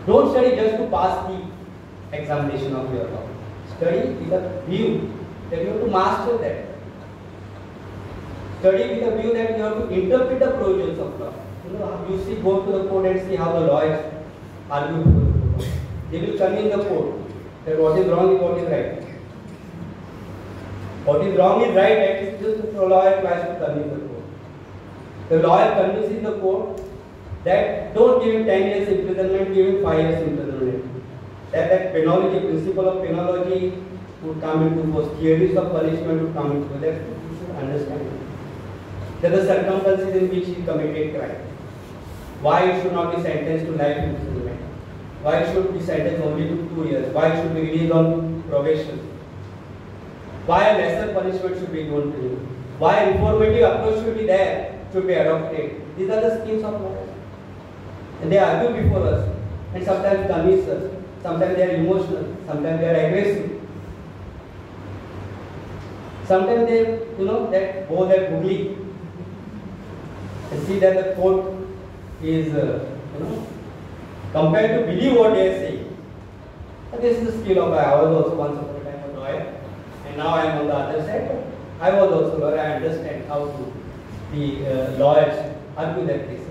don't study just to pass the examination of your law. Study with a view that you have to master that. Study with a view that you have to interpret the provisions of law. You know, you see, go to the court and see how the lawyers argue before the court. They will convince the court that what is wrong is what is right. What is wrong is right, that is just the lawyer tries to convince the court. The lawyer convinces the court that don't give him 10 years imprisonment, give him 5 years imprisonment. That, that penology, principle of penology would come into force, theories of punishment would come into force. That you should understand. Are the circumstances in which he committed crime. Why he should not be sentenced to life imprisonment? Why he should be sentenced only to two years? Why he should be released on probation? Why a lesser punishment should be given to him? Why a reformative approach should be there, should be adopted? These are the schemes of lawyers. And they argue before us and sometimes convince us. Sometimes they are emotional, sometimes they are aggressive. Sometimes they, you know, that go that googly and see that the court is, uh, you know, compared to believe what they are saying. And this is the skill of I was also once upon a time a lawyer, and now I am on the other side. I was also lawyer. I understand how to the uh, lawyers argue their cases,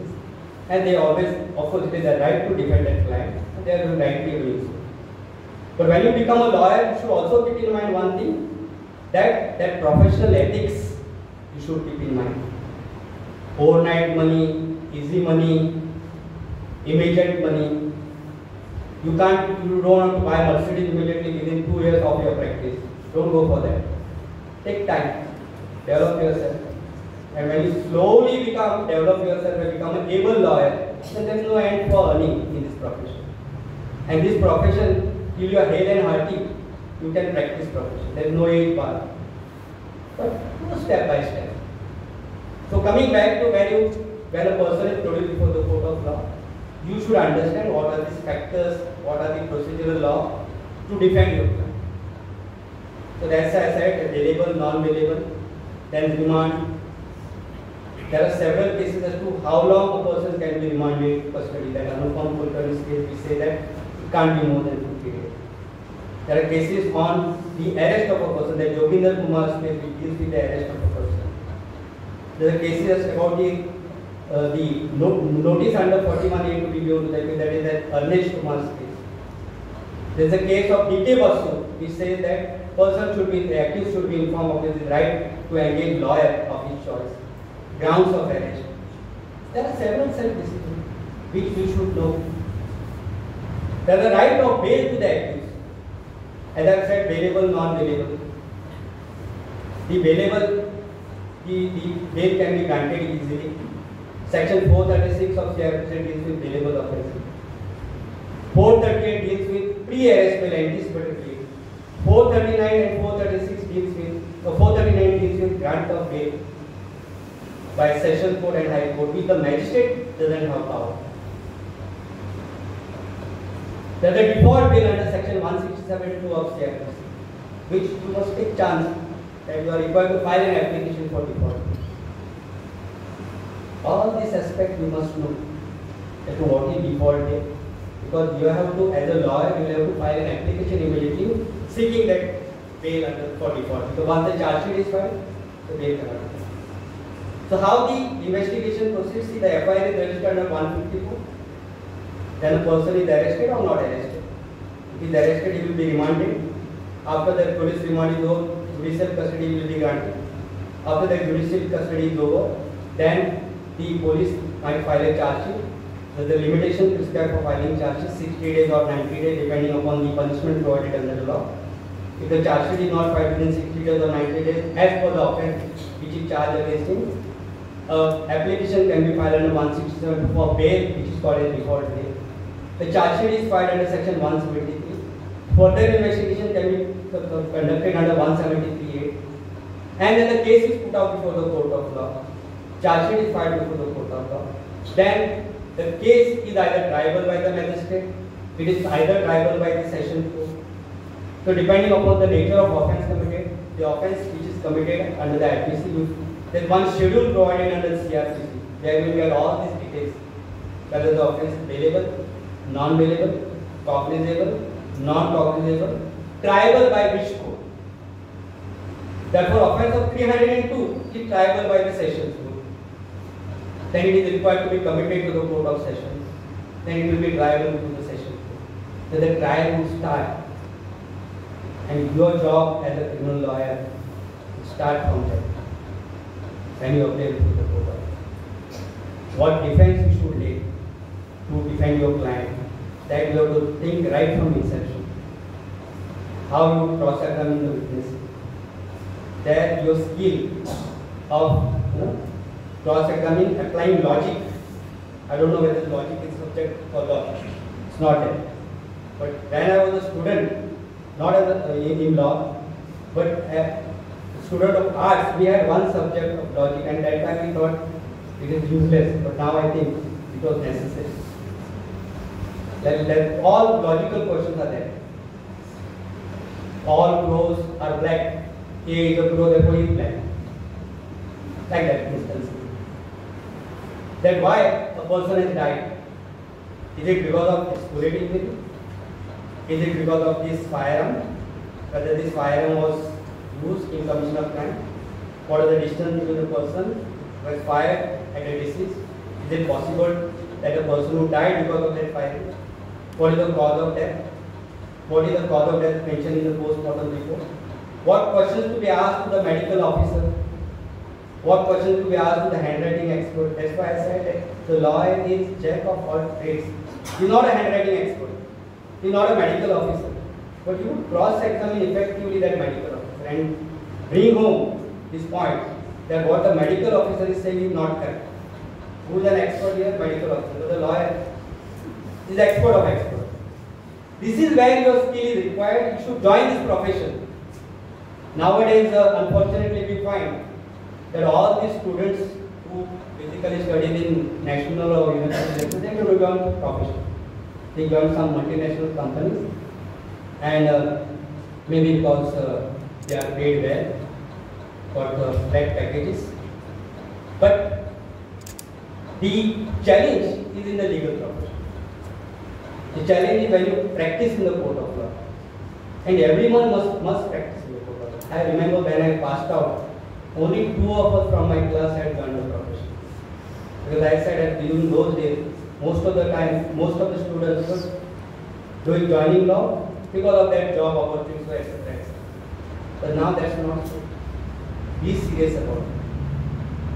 and they always, of course, it is their right to defend their client, and they are rightly doing so. But when you become a lawyer, you should also keep in mind one thing that that professional ethics you should keep in mind. Overnight money, easy money, immediate money. You can't, you don't want to buy Mercedes immediately within two years of your practice. Don't go for that. Take time, develop yourself. And when you slowly become, develop yourself and become an able lawyer, then there is no end for earning in this profession. And this profession, till you are hale and hearty, you can practice profession. There is no age bar. But go step by step. So coming back to when you when a person is produced before the court of law, you should understand what are these factors, what are the procedural law to defend your client. So that's I said bailable, non-bailable, then remand. There are several cases as to how long a person can be remanded custody. That Anupam Kulkarni's case, we say that it can't be more than 50 days. There are cases on the arrest of a person, that Joginder Kumar's case, which deals with the arrest of a person. There are cases about the uh, the no, notice under 41A to be given that, that is that Arnesh Kumar's case. There is a case of D.K. Basu, which says that person should be, the accused should be informed of his right to engage lawyer of his choice. Grounds of arrest. There are several self discipline which you should know. There is a right of bail to the accused. As I said, bailable, non-bailable. The bailable, the, the bail can be granted easily. Section 436 of CRPC deals with bailable offences. 438 deals with pre-arrest bail anticipatory 439 and 436 deals with, uh, 439 deals with grant of bail by session court and high court, which the magistrate doesn't have power. There's a default bail under section 167.2 of CRPC, which you must take chance that you are required to file an application for default. All these aspects you must know to what is default date. Because you have to, as a lawyer, you have to file an application immediately seeking that bail under for default. Because once the charge sheet is filed, the bail cannot. So how the investigation proceeds? See, the FIR is registered under 154. Then the person is arrested or not arrested. If he is arrested, he will be remanded. After the police remand is over, judicial custody will be granted. After the judicial custody is over, then the police might file a charge sheet. So the limitation prescribed for filing charge sheet 60 days or 90 days depending upon the punishment provided under the law. If the charge sheet is not filed within 60 days or 90 days as per the offence which is charged against him, uh, application can be filed under 167 for bail which is called a default bail. The charge sheet is filed under section 173. Further investigation can be conducted under 173A. And then the case is put out before the court of law. Charge sheet is filed before the court of law. Then the case is either triable by the magistrate, it is either triable by the session court. So depending upon the nature of offence committed, the offence which is committed under the IPC, is one schedule provided under CRPC. There will get all these details. Whether the offence is non-bailable, cognizable, non-cognizable, triable by which court. Therefore, offence of 302 is triable by the sessions court. Then it is required to be committed to the court of sessions. Then it will be triable to the session court. Then the trial will start. And your job as a criminal lawyer will start from there. When of appear before the court. What defense you should lay to defend your client. That you have to think right from inception. How you cross-examine the witness. That your skill of you know, cross-examining, applying logic. I don't know whether logic is subject for law. It's not there. But when I was a student, not as a, in, law, but student of arts, we had one subject of logic, and that time we thought it is useless. But now I think it was necessary. That, that all logical questions are there. All crows are black. A is a crow, therefore he is black. Like that instance. That why a person has died. Is it because of exploded injury? Is it because of this firearm? Whether this firearm was used in commission of crime? What is the distance between the person who was fired and a deceased? Is it possible that a person who died because of that firing? What is the cause of death? What is the cause of death mentioned in the post-mortem report? What questions to be asked to the medical officer? What questions to be asked to the handwriting expert? That's why I said that the lawyer is jack of all trades. He's not a handwriting expert. He's not a medical officer. But you would cross-examine effectively that medical and bring home this point that what the medical officer is saying is not correct. Who is an expert here? Medical officer. The lawyer is expert of expert. This is where your skill is required. You should join this profession. Nowadays, uh, unfortunately, we find that all these students who basically studied in national or university, they can become professional. They join some multinational companies and uh, maybe because uh, they are paid well, for the flat packages. But the challenge is in the legal profession. The challenge is when you practice in the court of law. And everyone must, must practice in the court of law. I remember when I passed out, only two of us from my class had joined the profession. Because I said that during those days, most of the time, most of the students were doing joining law because of that job opportunities, etc. etc. But now that's not so. Be serious about it.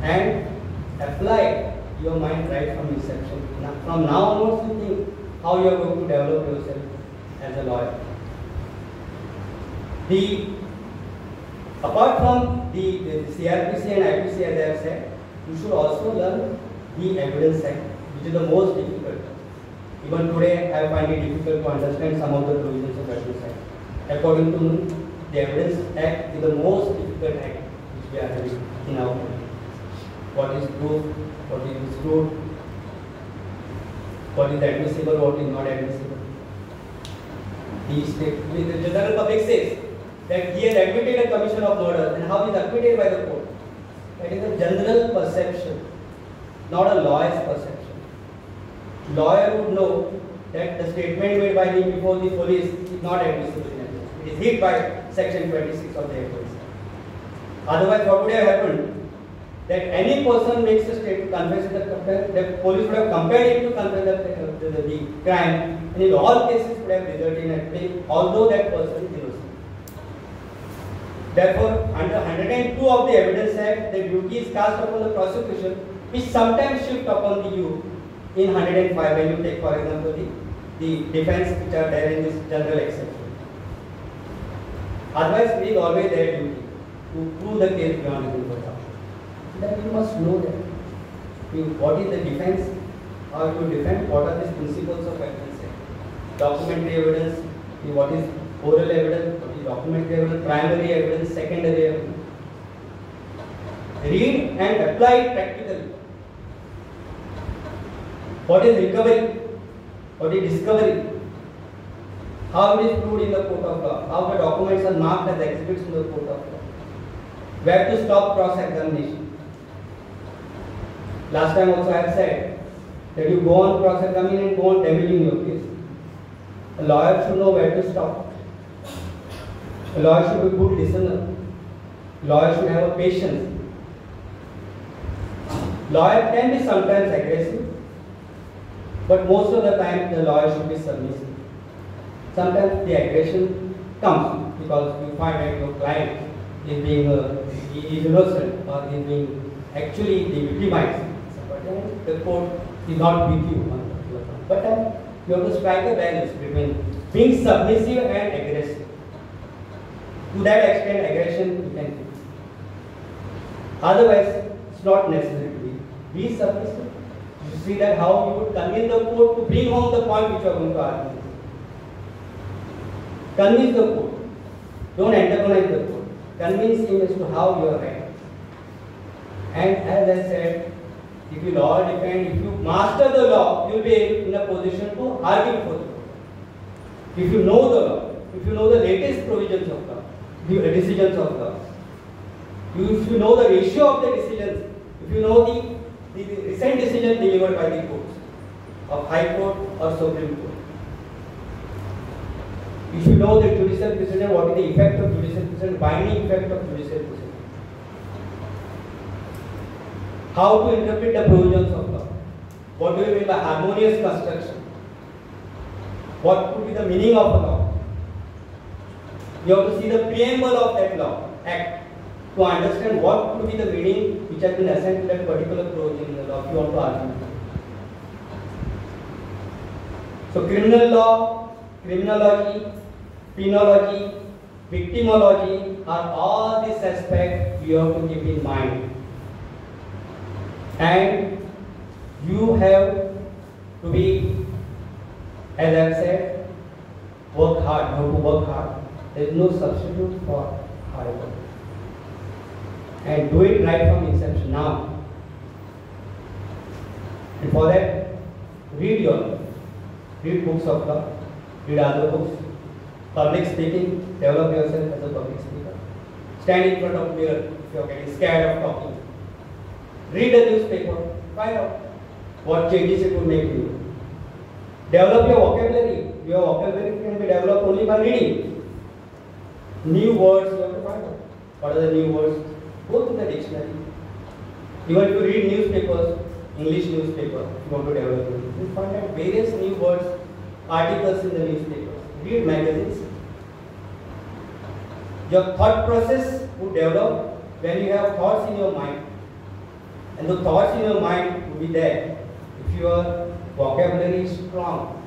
And apply your mind right from inception. Now, from now onwards, you think how you are going to develop yourself as a lawyer. The apart from the, the CRPC and IPC, as I have said, you should also learn the evidence act, which is the most difficult. Even today, I find it difficult to understand some of the provisions of evidence act. According to me, the evidence act is the most difficult act which we are having in our country. What is proof? What is disproved? What is admissible? What is not admissible? The state, the general public says that he has admitted a commission of murder and how he is acquitted by the court. That is a general perception, not a lawyer's perception. Lawyer would know that the statement made by him before the police is not admissible. It is hit by section 26 of the evidence. Otherwise, what would have happened? That any person makes a statement, confesses the the police would have compared him to confess the, the, the, the crime, and in all cases would have resulted in a plea, although that person is innocent. Therefore, under 102 of the Evidence Act, the duty is cast upon the prosecution, which sometimes shift upon the you in 105 when you take, for example, the, the defense which are there in this general exception. Otherwise, is always their duty to prove the case beyond reasonable doubt. That you must know that. What is the defense? How to defend? What are the principles of evidence? Documentary evidence, what is oral evidence, what is documentary evidence, primary evidence, secondary evidence. Read and apply practically. What is recovery? What is discovery? How it is proved in the court of law? How the documents are marked as exhibits in the court of law? Where to stop cross-examination? Last time also I have said that you go on cross-examining and go on damaging your case. A lawyer should know where to stop. A lawyer should be a good listener. A Lawyer should have a patience. Lawyer can be sometimes aggressive, but most of the time the lawyer should be submissive. Sometimes the aggression comes because you find that your client is being uh, is innocent or is being actually victimized. But the court is not with you on. But then you have to strike a balance between being submissive and aggressive. To that extent, aggression you can do. Otherwise, it's not necessary to be. Be submissive. You see that how you would convince the court to bring home the point which you are going to argue. Convince the court. Don't antagonize the court. Convince him as to how you are right. And as I said, if you law if you master the law, you will be in a position to argue for the court. If you know the law, if you know the latest provisions of law, the decisions of law, if you know the ratio of the decisions, if you know the, the recent decision delivered by the courts of High Court or Supreme Court, if you know the judicial precedent, what is the effect of judicial precedent, binding effect of judicial precedent, how to interpret the provisions of law, what do you mean by harmonious construction, what could be the meaning of a law. You have to see the preamble of that law, act, to understand what could be the meaning which has been assigned to that particular provision in the law if you want to argue. So criminal law, criminology, penology, victimology are all these aspects you have to keep in mind. And you have to be, as I said, work hard, you have to work hard. There is no substitute for hard work. And do it right from inception now. Before that, read your read books of law, read other books. Public speaking, develop yourself as a public speaker. Stand in front of mirror if you're getting scared of talking. Read a newspaper, find out what changes it will make you. Develop your vocabulary. Your vocabulary can be developed only by reading. New words you have to find out. What are the new words? Go to the dictionary. Even if you read newspapers, English newspaper, you want to develop it, you find out various new words, articles in the newspapers. Read magazines. Your thought process would develop when you have thoughts in your mind. And the thoughts in your mind will be there if your vocabulary is strong.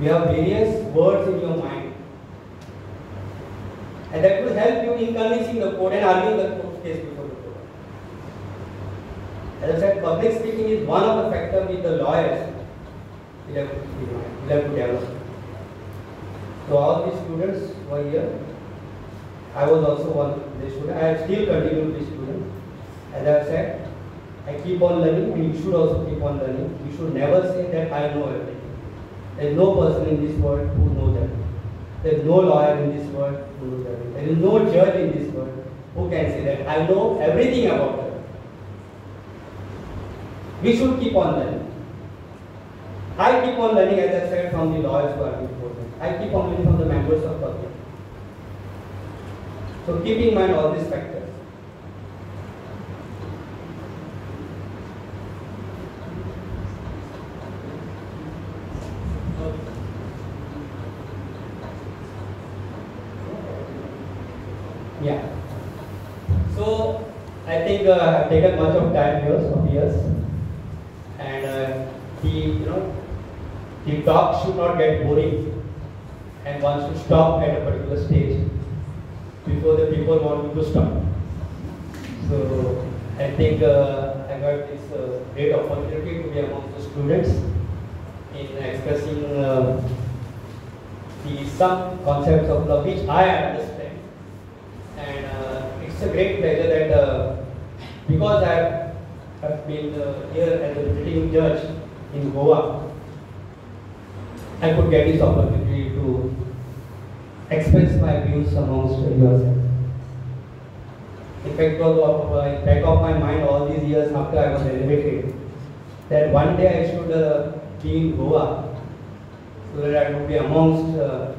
You have various words in your mind. And that will help you in convincing the court and arguing the case before the court. As I said, public speaking is one of the factors with the lawyers. You have to, have to develop. So all these students were here. I was also one of the students. I still continue to be student. As I said, I keep on learning and you should also keep on learning. You should never say that I know everything. There is no person in this world who knows everything. There is no lawyer in this world who knows everything. There is no judge in this world who can say that I know everything about it. We should keep on learning. I keep on learning, as I said, from the lawyers who are before me. I keep on learning from the members of public. So keep in mind all these factors. Yeah. So I think uh, I've taken much of time here, of years, and uh, the you know the talk should not get boring, and one should stop at a particular stage before the people want me to stop. So I think uh, I got this uh, great opportunity to be among the students in expressing uh, the some concepts of law which I understand, and uh, it's a great pleasure that uh, because I have been uh, here as a visiting judge in Goa, I could get this opportunity to express my views amongst yourself. In fact, was in back of my mind all these years after I was elevated, that one day I should uh, be in Goa, so that I would be amongst uh,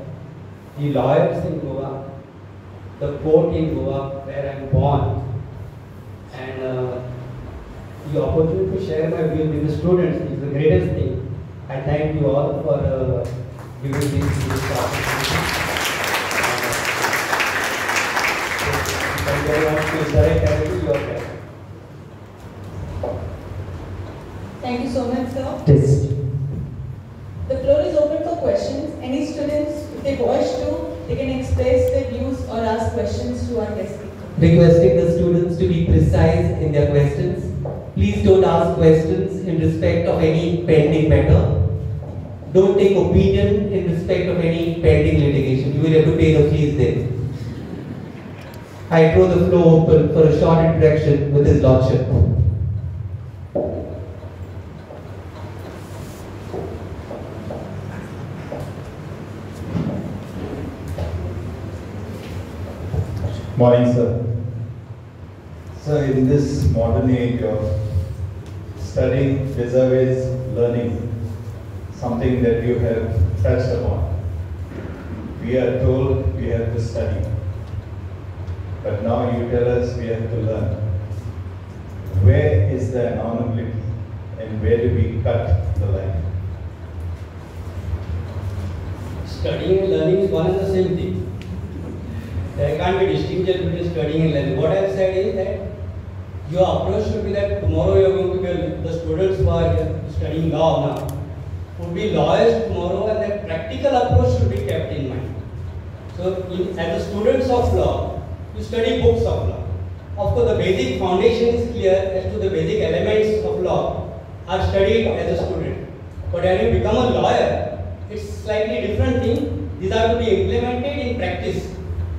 the lawyers in Goa, the court in Goa where I am born, and uh, the opportunity to share my views with the students is the greatest thing. I thank you all for uh, giving this, this opportunity. Thank you very to direct everything your time. Thank you so much, sir. Test. The floor is open for questions. Any students, if they wish to, they can express their views or ask questions to our guest speaker. Requesting the students to be precise in their questions. Please don't ask questions in respect of any pending matter. Don't take opinion in respect of any pending litigation. You will have to pay the fees then. I throw the floor open for a short interaction with His Lordship. Morning, sir. So, in this modern age of studying vis-a-vis learning, something that you have touched upon, we are told we have to study. But now you tell us we have to learn. Where is the anomaly and where do we cut the line? Studying and learning is one and the same thing. There can't be distinction between studying and learning. What I have said is that your approach should be that tomorrow you are going to be the students who are studying law now would be lawyers tomorrow and that practical approach should be kept in mind. So in, as the students of law, you study books of law. Of course, the basic foundation is clear as to the basic elements of law are studied as a student. But when you become a lawyer, it's slightly different thing. These are to be implemented in practice.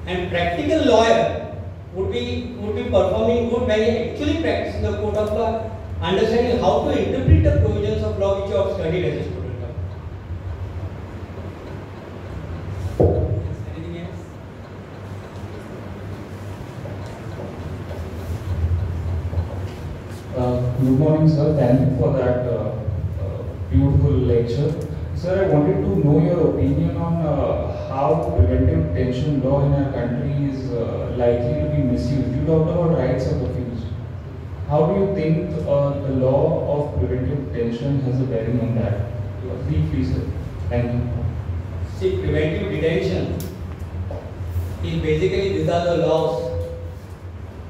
And practical lawyer would be would be performing good when he actually practices the court of law. understanding how to interpret the provisions of law which you have studied as a student. Yes, anything else? Uh, Good morning, sir. Thank you for that uh, uh, beautiful lecture. Sir, I wanted to know your opinion on uh, how preventive detention law in our country is uh, likely to be misused. You talked about rights of the accused. How do you think uh, the law of preventive detention has a bearing on that? Briefly, sir. Thank you. See, preventive detention is basically these are the laws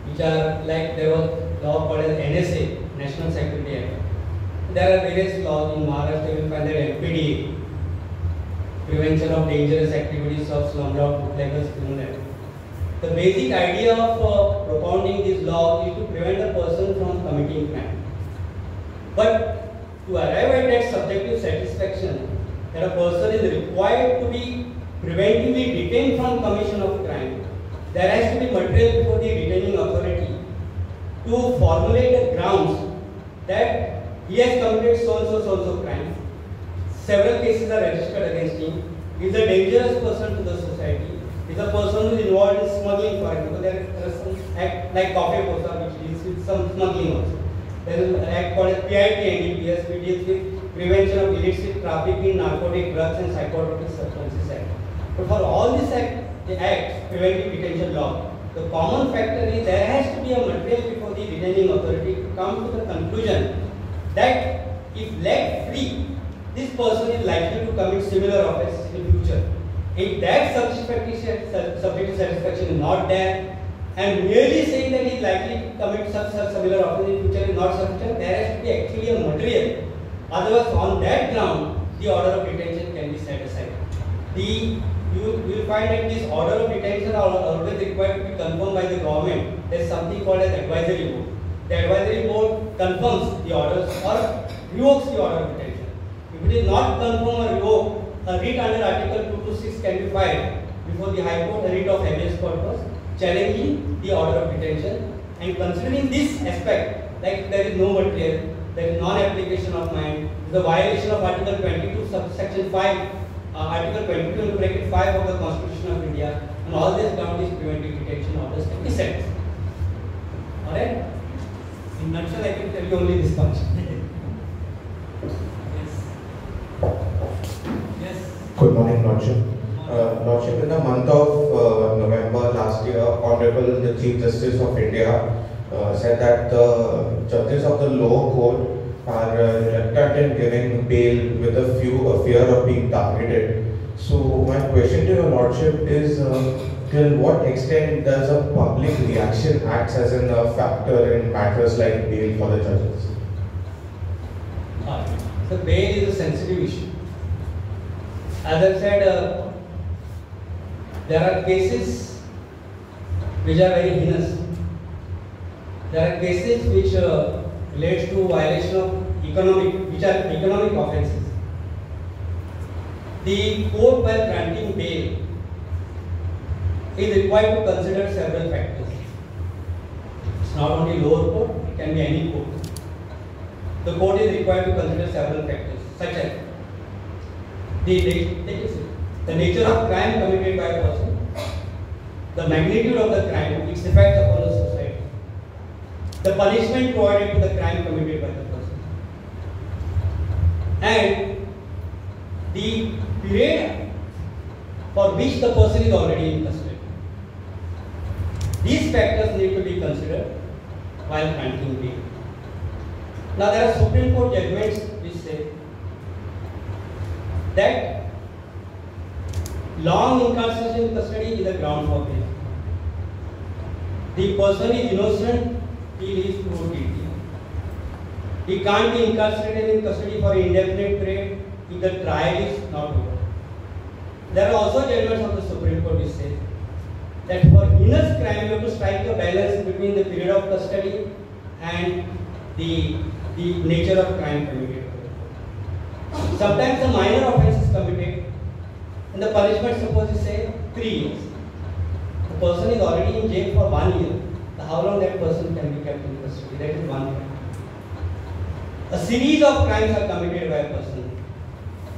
which are like there was law called as NSA, National Security Act. There are various laws in Maharashtra, you find that LPD, Prevention of Dangerous Activities of Slumlord Bootleggers Criminal. The basic idea of uh, propounding this law is to prevent a person from committing crime. But to arrive at that subjective satisfaction that a person is required to be preventively detained from commission of crime, there has to be material before the detaining authority to formulate the grounds that he has committed so and so so and so crime. Several cases are registered against him. He is a dangerous person to the society. He is a person who is involved in smuggling, for example. There are some act like Coffee Posa which deals with some smuggling also. There is an act called PIT NDPS which deals with prevention of illicit trafficking, narcotic drugs and psychotropic substances act. But for all these act, the acts, preventive detention law, the common factor is there has to be a material before the detaining authority to come to the conclusion that if let free, this person is likely to commit similar offences in future. If that subjective satisfaction is not there, and merely saying that he is likely to commit such, such similar offence in future is not sufficient, there has to be actually a material. Otherwise, on that ground, the order of detention can be set aside. The you will find that this order of detention are always required to be confirmed by the government. There is something called as advisory board. The advisory board confirms the orders or revokes the order of detention. If it is not confirmed or revoked, a writ under Article 226 can be filed before the High Court, a writ of habeas corpus, challenging the order of detention. And considering this aspect, like there is no material, there is non-application of mind, the violation of Article 22, subsection 5, uh, Article 22 and bracket 5 of the Constitution of India, and all these ground is preventive detention orders can be set. Alright? In nutshell, I can tell you only this much. yes. Yes. Good morning, Lordship. Uh, Lordship, in the month of uh, November last year, Honorable the Chief Justice of India uh, said that the judges of the lower court are uh, reluctant in giving bail with a few a fear of being targeted. So my question to your Lordship is, uh, till what extent does a public reaction acts as a factor in matters like bail for the judges? Uh, so bail is a sensitive issue. As I said, uh, there are cases which are very heinous. There are cases which uh, relates to violation of economic, which are economic offences. The court, while granting bail, is required to consider several factors. It's not only lower court, it can be any court. The court is required to consider several factors, such as the, the nature of crime committed by a person, the magnitude of the crime, its effect upon the society, the punishment provided to the crime committed by the person, and the period for which the person is already in custody. These factors need to be considered while granting bail. Now there are Supreme Court judgments which say that long incarceration in custody is a ground for bail. The person is innocent till he can't be incarcerated in custody for indefinite period if the trial is not over. There are also judgments of the Supreme Court which say that for heinous crime you have to strike a balance between the period of custody and the, the nature of crime committed. Sometimes a minor offense is committed and the punishment suppose is say three years. The person is already in jail for one year. How long that person can be kept in custody? That is one thing. a series of crimes are committed by a person.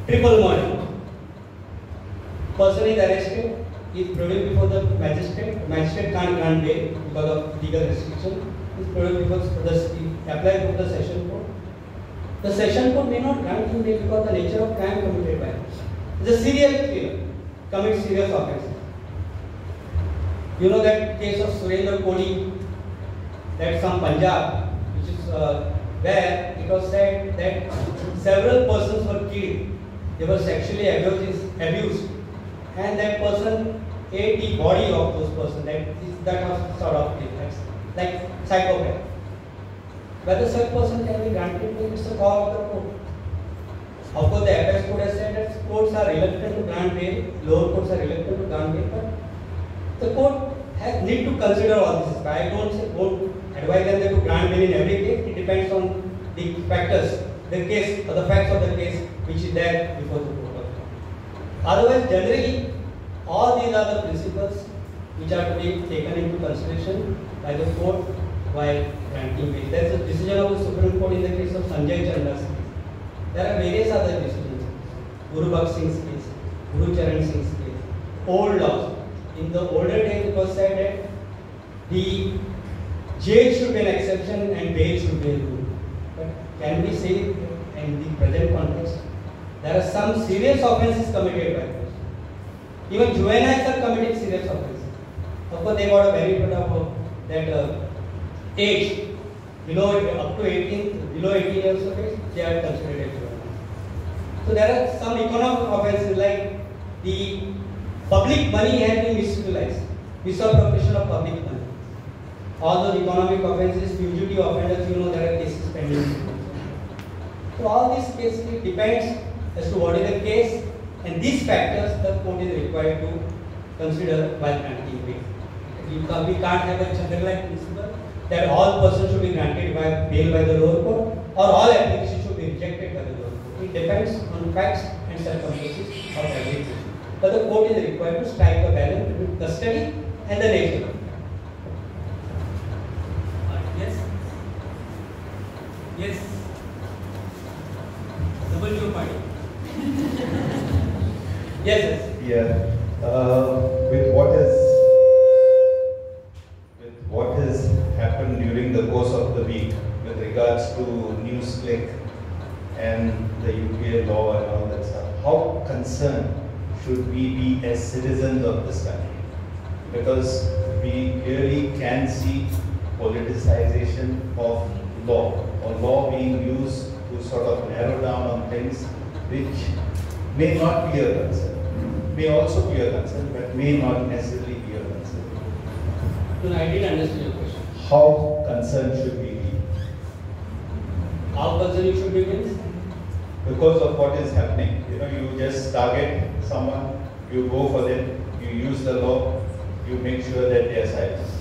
Triple murder. Person is arrested, is produced before the magistrate. Magistrate can't grant bail because of legal restriction. Is produced before the applied for the session court. The session court may not grant him bail because of the nature of crime committed by him. The serial killer commits serious offences. You know that case of Surendra Koli, that from Punjab, which is uh, where it was said that several persons were killed. They were sexually abused, abused and that person ate the body of those persons. That is that was sort of that's like psychopath. Whether such person can be granted bail, it's a call of the court. Of course, the apex court has said that courts are reluctant to grant bail, lower courts are reluctant to grant bail, but the court has need to consider all this. I don't say won't advise them to grant bail in every case. It depends on the factors, the case or the facts of the case which is there before the court. Otherwise, generally, all these are the principles which are to be taken into consideration by the court while granting bail. There is a decision of the Supreme Court in the case of Sanjay Chanda's case. There are various other decisions. Guru Bakht Singh's case, Guru Charan Singh's case, old laws. In the older days, it was said that the jail should be an exception and bail should be a rule. But can we say in the present context, there are some serious offences committed by us. Even juveniles are committing serious offences. Of course, they got a benefit of that uh, age below up to 18, below 18 years of age, they are considered juveniles. So there are some economic offences like the public money has been misutilized, misappropriation of public money. All those economic offences, fugitive offenders, you know there are cases pending. So all these cases depends as to what is the case and these factors the court is required to consider while granting bail. We can't have a generalized principle that all persons should be granted by bail by the lower court or all applications should be rejected by the lower court. It depends on facts and circumstances of every case. But the court is required to strike a balance between custody and the nature. Uh, yes? Yes? W party. yes, yes. Yeah. Uh, with what has with what has happened during the course of the week with regards to NewsClick and the UAPA law and all that stuff, how concerned should we be as citizens of this country? Because we clearly can see politicization of law or law being used to sort of narrow down on things which may not be a concern, may also be a concern, but may not necessarily be a concern. No, I didn't understand your question. How concerned should we be? How concerned you should be means? Because of what is happening. You know, you just target someone, you go for them, you use the law, you make sure that they are silenced.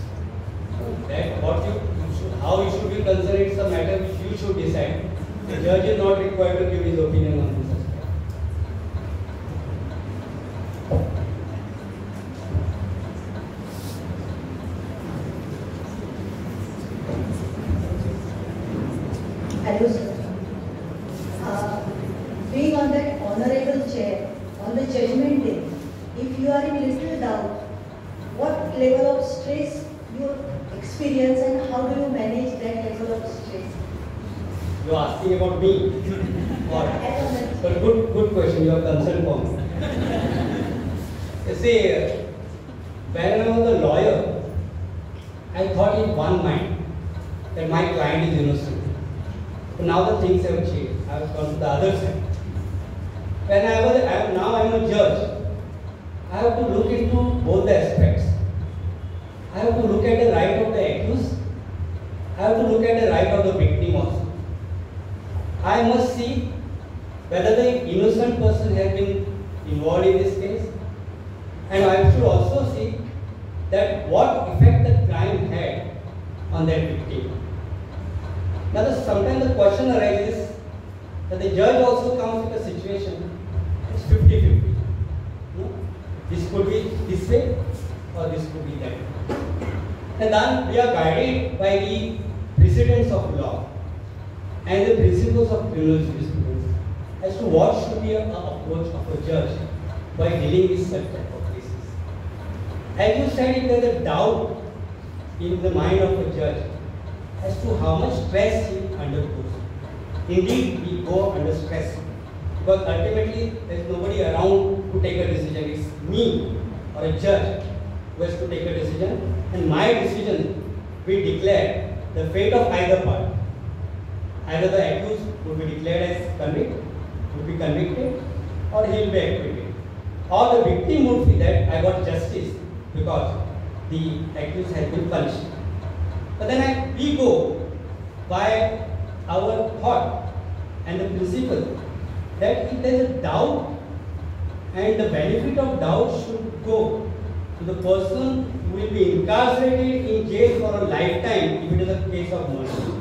That what you, how you should be concerned, it's a matter which you should decide. The judge is not required to give his opinion on this Of law. and the principles of jurisprudence as to what should be an approach of a judge by dealing with such type of cases. As you said, there is a doubt in the mind of a judge as to how much stress he undergoes, indeed we go under stress because ultimately there is nobody around to take a decision. It's me or a judge who has to take a decision, and my decision we declare the fate of either part. Either the accused would be declared as convicted, would be convicted, or he will be acquitted. Or the victim would feel that I got justice because the accused has been punished. But then I, we go by our thought and the principle that if there is a doubt and the benefit of doubt should go to the person will be incarcerated in jail for a lifetime if it is a case of murder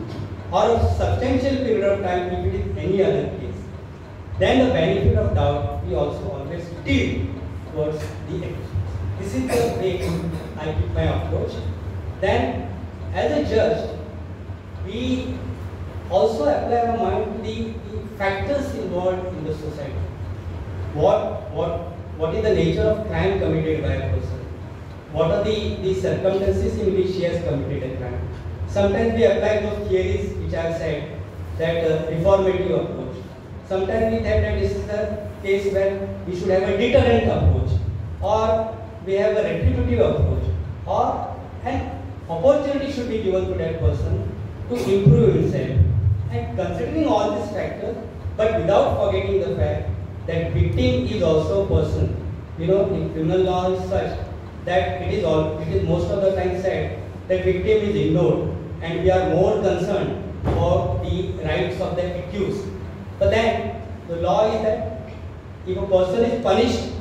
or a substantial period of time if it is any other case. Then the benefit of doubt we also always tilt towards the accused. This is the way I keep my approach. Then as a judge, we also apply our mind to the, the factors involved in the society. What, what, what is the nature of crime committed by a person? What are the, the circumstances in which he has committed a crime? Sometimes we apply those theories which I have said, that uh, reformative approach. Sometimes we think that this is the case where we should have a deterrent approach, or we have a retributive approach, or an opportunity should be given to that person to improve himself. And considering all these factors, but without forgetting the fact that victim is also a person. You know, in criminal law is such that it is all it is most of the time said the victim is ignored and we are more concerned for the rights of the accused. But then the law is that if a person is punished,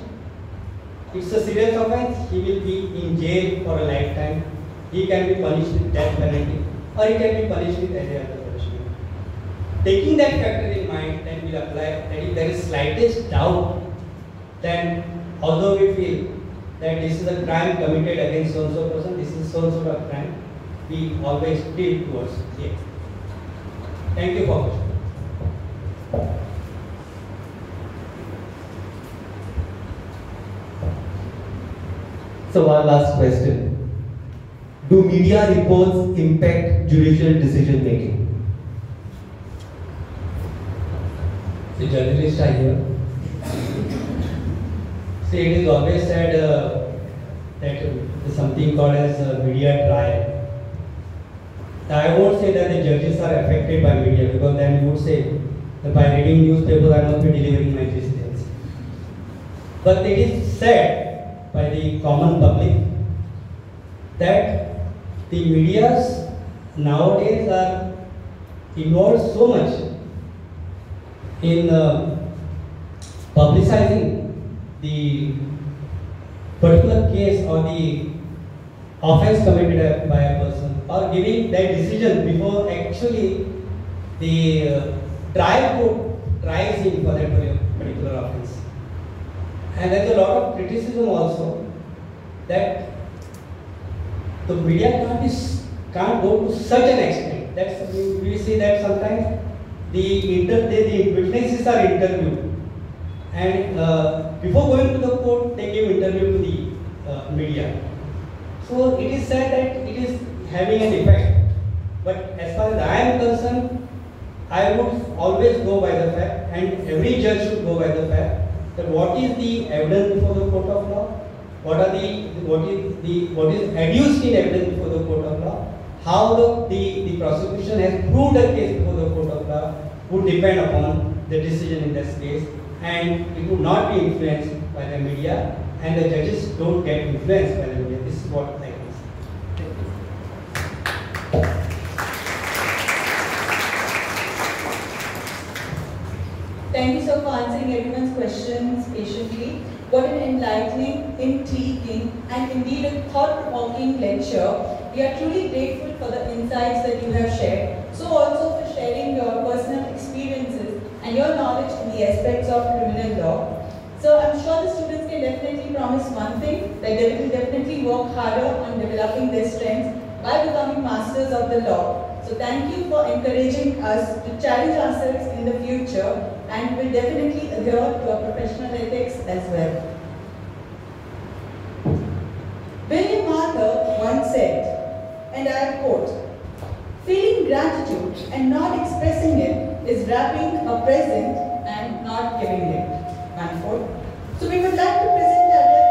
it's a serious offense, he will be in jail for a lifetime. He can be punished with death penalty or he can be punished with any other punishment. Taking that factor in mind, then we'll apply that if there is slightest doubt, then although we feel that this is a crime committed against so and so person, this is so and so a crime, we always tilt towards yes. Thank you for watching. So one last question. Do media reports impact judicial decision making? The journalists are here. It is always said uh, that something called as uh, media trial. I won't say that the judges are affected by media because then you would say that by reading newspapers I must be delivering my justice. But it is said by the common public that the medias nowadays are involved so much in uh, publicizing the particular case or the offense committed by a person or giving that decision before actually the uh, trial court tries him for that particular offense. And there's a lot of criticism also that the media can't, can't go to such an extent. That's we, we see that sometimes the, inter, the witnesses are interviewed and uh, before going to the court they give interview to the uh, media. So it is said that it is having an effect. But as far as I am concerned, I would always go by the fact and every judge should go by the fact that what is the evidence before the court of law, what are the what is the what is adduced in evidence before the court of law, how the, the, the prosecution has proved a case before the court of law would depend upon the decision in this case and it would not be influenced by the media and the judges don't get influenced by the media. This is what I can say. Thank you, sir, for answering everyone's questions patiently. What an enlightening, intriguing, and indeed a thought-provoking lecture. We are truly grateful for the insights that you have shared. So also for sharing your personal experiences and your knowledge the aspects of criminal law. So I'm sure the students can definitely promise one thing, that they will definitely work harder on developing their strengths by becoming masters of the law. So thank you for encouraging us to challenge ourselves in the future and we'll definitely adhere to our professional ethics as well. William Arthur once said, and I quote, feeling gratitude and not expressing it is wrapping a present not giving it. Unquote. So we would like to present our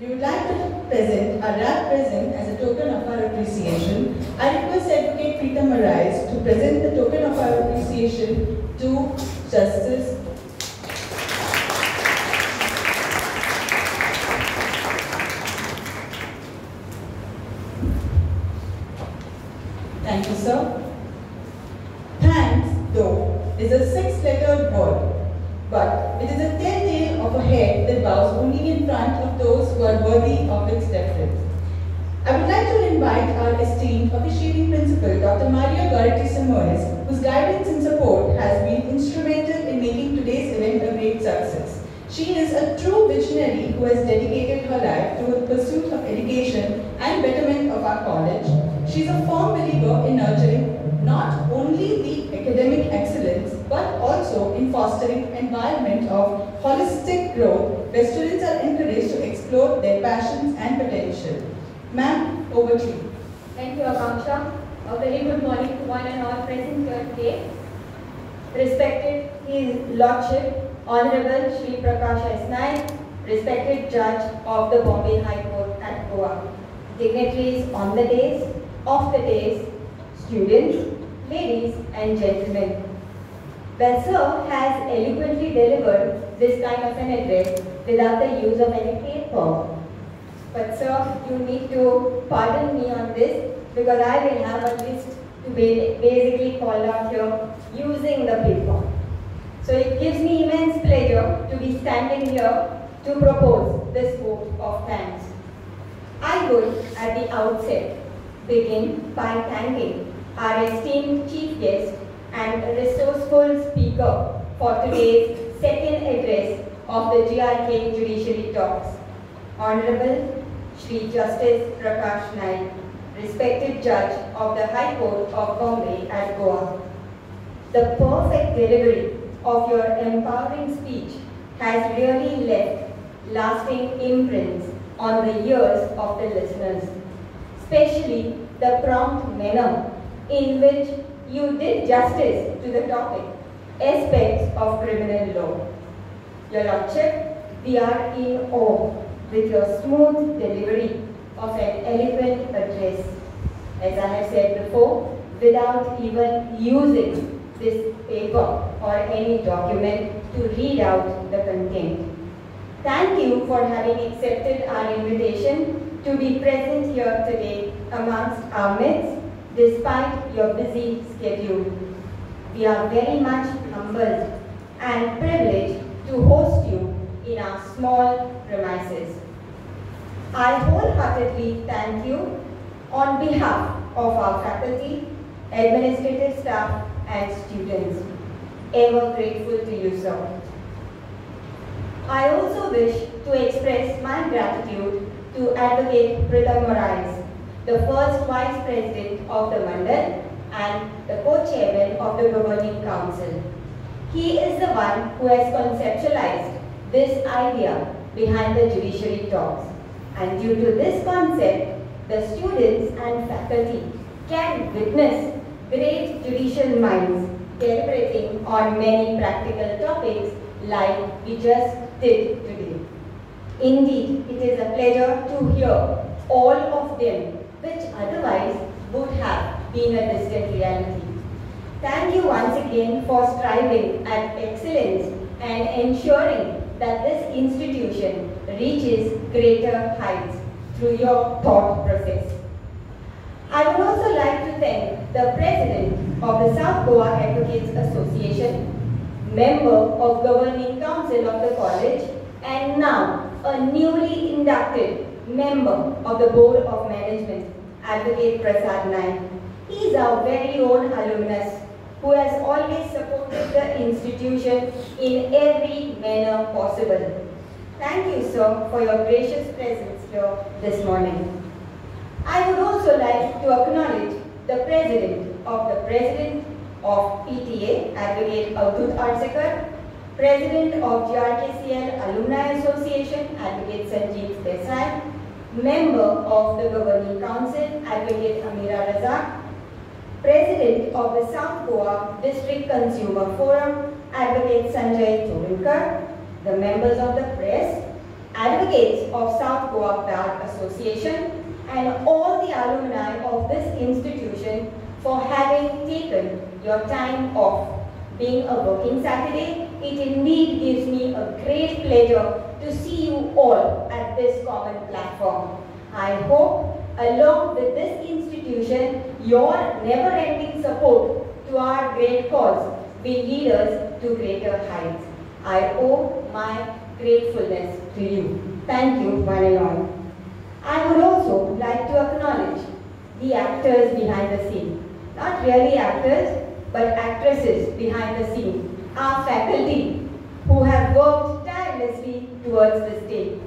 we would like to present a rap present as a token of our appreciation. I request Advocate Pritam Morais to present the token of our appreciation to Justice Thank you, sir. Is a six-lettered word, but it is a telltale of a head that bows only in front of those who are worthy of its deference. I would like to invite our esteemed officiating principal, Dr. Maria Goretti Simoes, whose guidance and support has been instrumental in making today's event a great success. She is a true visionary who has dedicated her life to the pursuit of education and betterment of our college. She is a firm believer in nurturing not only the academic excellence, but also in fostering environment of holistic growth where students are encouraged to explore their passions and potential. Ma'am, over to you. Thank you, Akanksha. A very good morning to one and all present here today. Respected His Lordship, Honorable Shri Prakash S. Respected Judge of the Bombay High Court at Goa, dignitaries on the days, off the days, students, ladies and gentlemen. Well, has eloquently delivered this kind of an address without the use of any paper. But sir, you need to pardon me on this because I will have a list to be basically call out here using the paper. So it gives me immense pleasure to be standing here to propose this vote of thanks. I would, at the outset, begin by thanking our esteemed chief guest and resourceful speaker for today's second address of the GRK Judiciary Talks. Honorable Shri Justice Prakash Naik, respected judge of the High Court of Bombay at Goa. The perfect delivery of your empowering speech has really left lasting imprints on the ears of the listeners, especially the prompt manner in which you did justice to the topic, aspects of criminal law. Your Lordship, we are in awe with your smooth delivery of an eloquent address. As I have said before, without even using this paper or any document to read out the content. Thank you for having accepted our invitation to be present here today amongst our midst despite your busy schedule. We are very much humbled and privileged to host you in our small premises. I wholeheartedly thank you on behalf of our faculty, administrative staff and students. Ever grateful to you, sir. I also wish to express my gratitude to Advocate Pritam Morais, the first Vice President of the Mandal and the co-chairman of the Governing Council. He is the one who has conceptualized this idea behind the judiciary talks. And due to this concept, the students and faculty can witness great judicial minds deliberating on many practical topics like we just did today. Indeed, it is a pleasure to hear all of them, otherwise would have been a distant reality. Thank you once again for striving at excellence and ensuring that this institution reaches greater heights through your thought process. I would also like to thank the President of the South Goa Advocates Association, member of Governing Council of the college, and now a newly inducted member of the Board of Management, Advocate Prasad Naik. He is our very own alumnus who has always supported the institution in every manner possible. Thank you, sir, for your gracious presence here this morning. I would also like to acknowledge the President of the President of PTA, Advocate Avdut Arsekar, President of GRKCL Alumni Association, Advocate Sanjeev Desai, Member of the Governing Council, Advocate Amira Razak, President of the South Goa District Consumer Forum, Advocate Sanjay Turinkar, the members of the press, advocates of South Goa Bar Association, and all the alumni of this institution for having taken your time off. Being a working Saturday, it indeed gives me a great pleasure to see you all at this common platform. I hope, along with this institution, your never-ending support to our great cause will lead us to greater heights. I owe my gratefulness to you. Thank you, one and all. I would also like to acknowledge the actors behind the scene. Not really actors, but actresses behind the scene. Our faculty who have worked towards this day.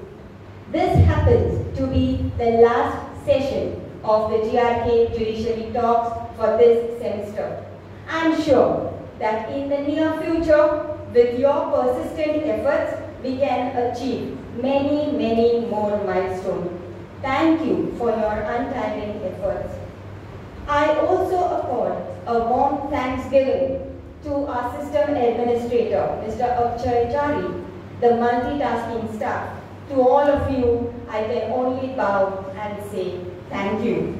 This happens to be the last session of the GRK Judiciary Talks for this semester. I'm sure that in the near future, with your persistent efforts, we can achieve many, many more milestones. Thank you for your untiring efforts. I also accord a warm thanksgiving to our system administrator, Mr. Akshay Jari, the multitasking staff. To all of you, I can only bow and say thank you.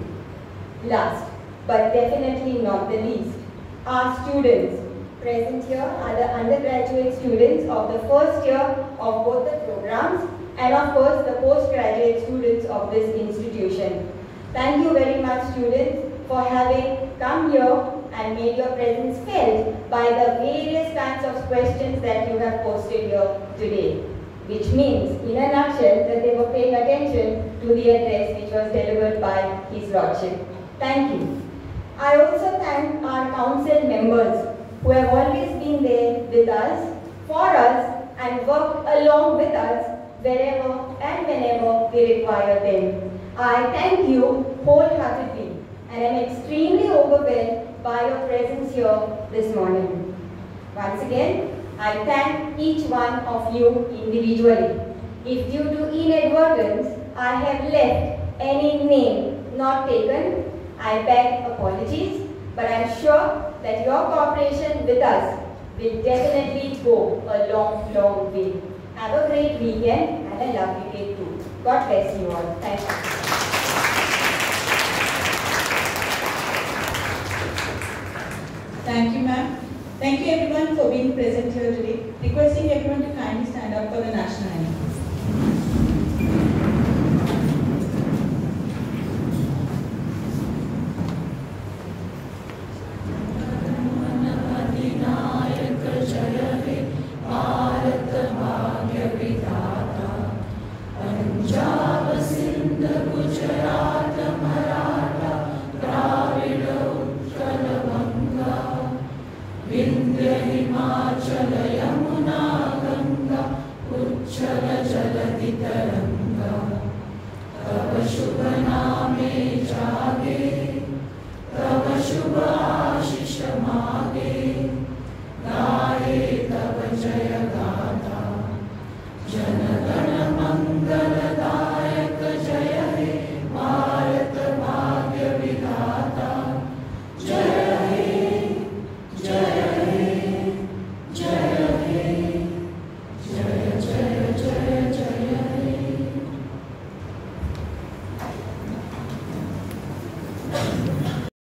Last, but definitely not the least, our students present here are the undergraduate students of the first year of both the programs and of course the postgraduate students of this institution. Thank you very much students for having come here and made your presence felt by the various kinds of questions that you have posted here today. Which means, in a nutshell, that they were paying attention to the address which was delivered by His Lordship. Thank you. I also thank our council members who have always been there with us, for us, and worked along with us wherever and whenever we require them. I thank you wholeheartedly and am extremely overwhelmed by your presence here this morning. Once again, I thank each one of you individually. If due to inadvertence I have left any name not taken, I beg apologies, but I am sure that your cooperation with us will definitely go a long, long way. Have a great weekend and a lovely day too. God bless you all. Thank you. Thank you, ma'am. Thank you everyone for being present here today. Requesting everyone to kindly stand up for the national anthem.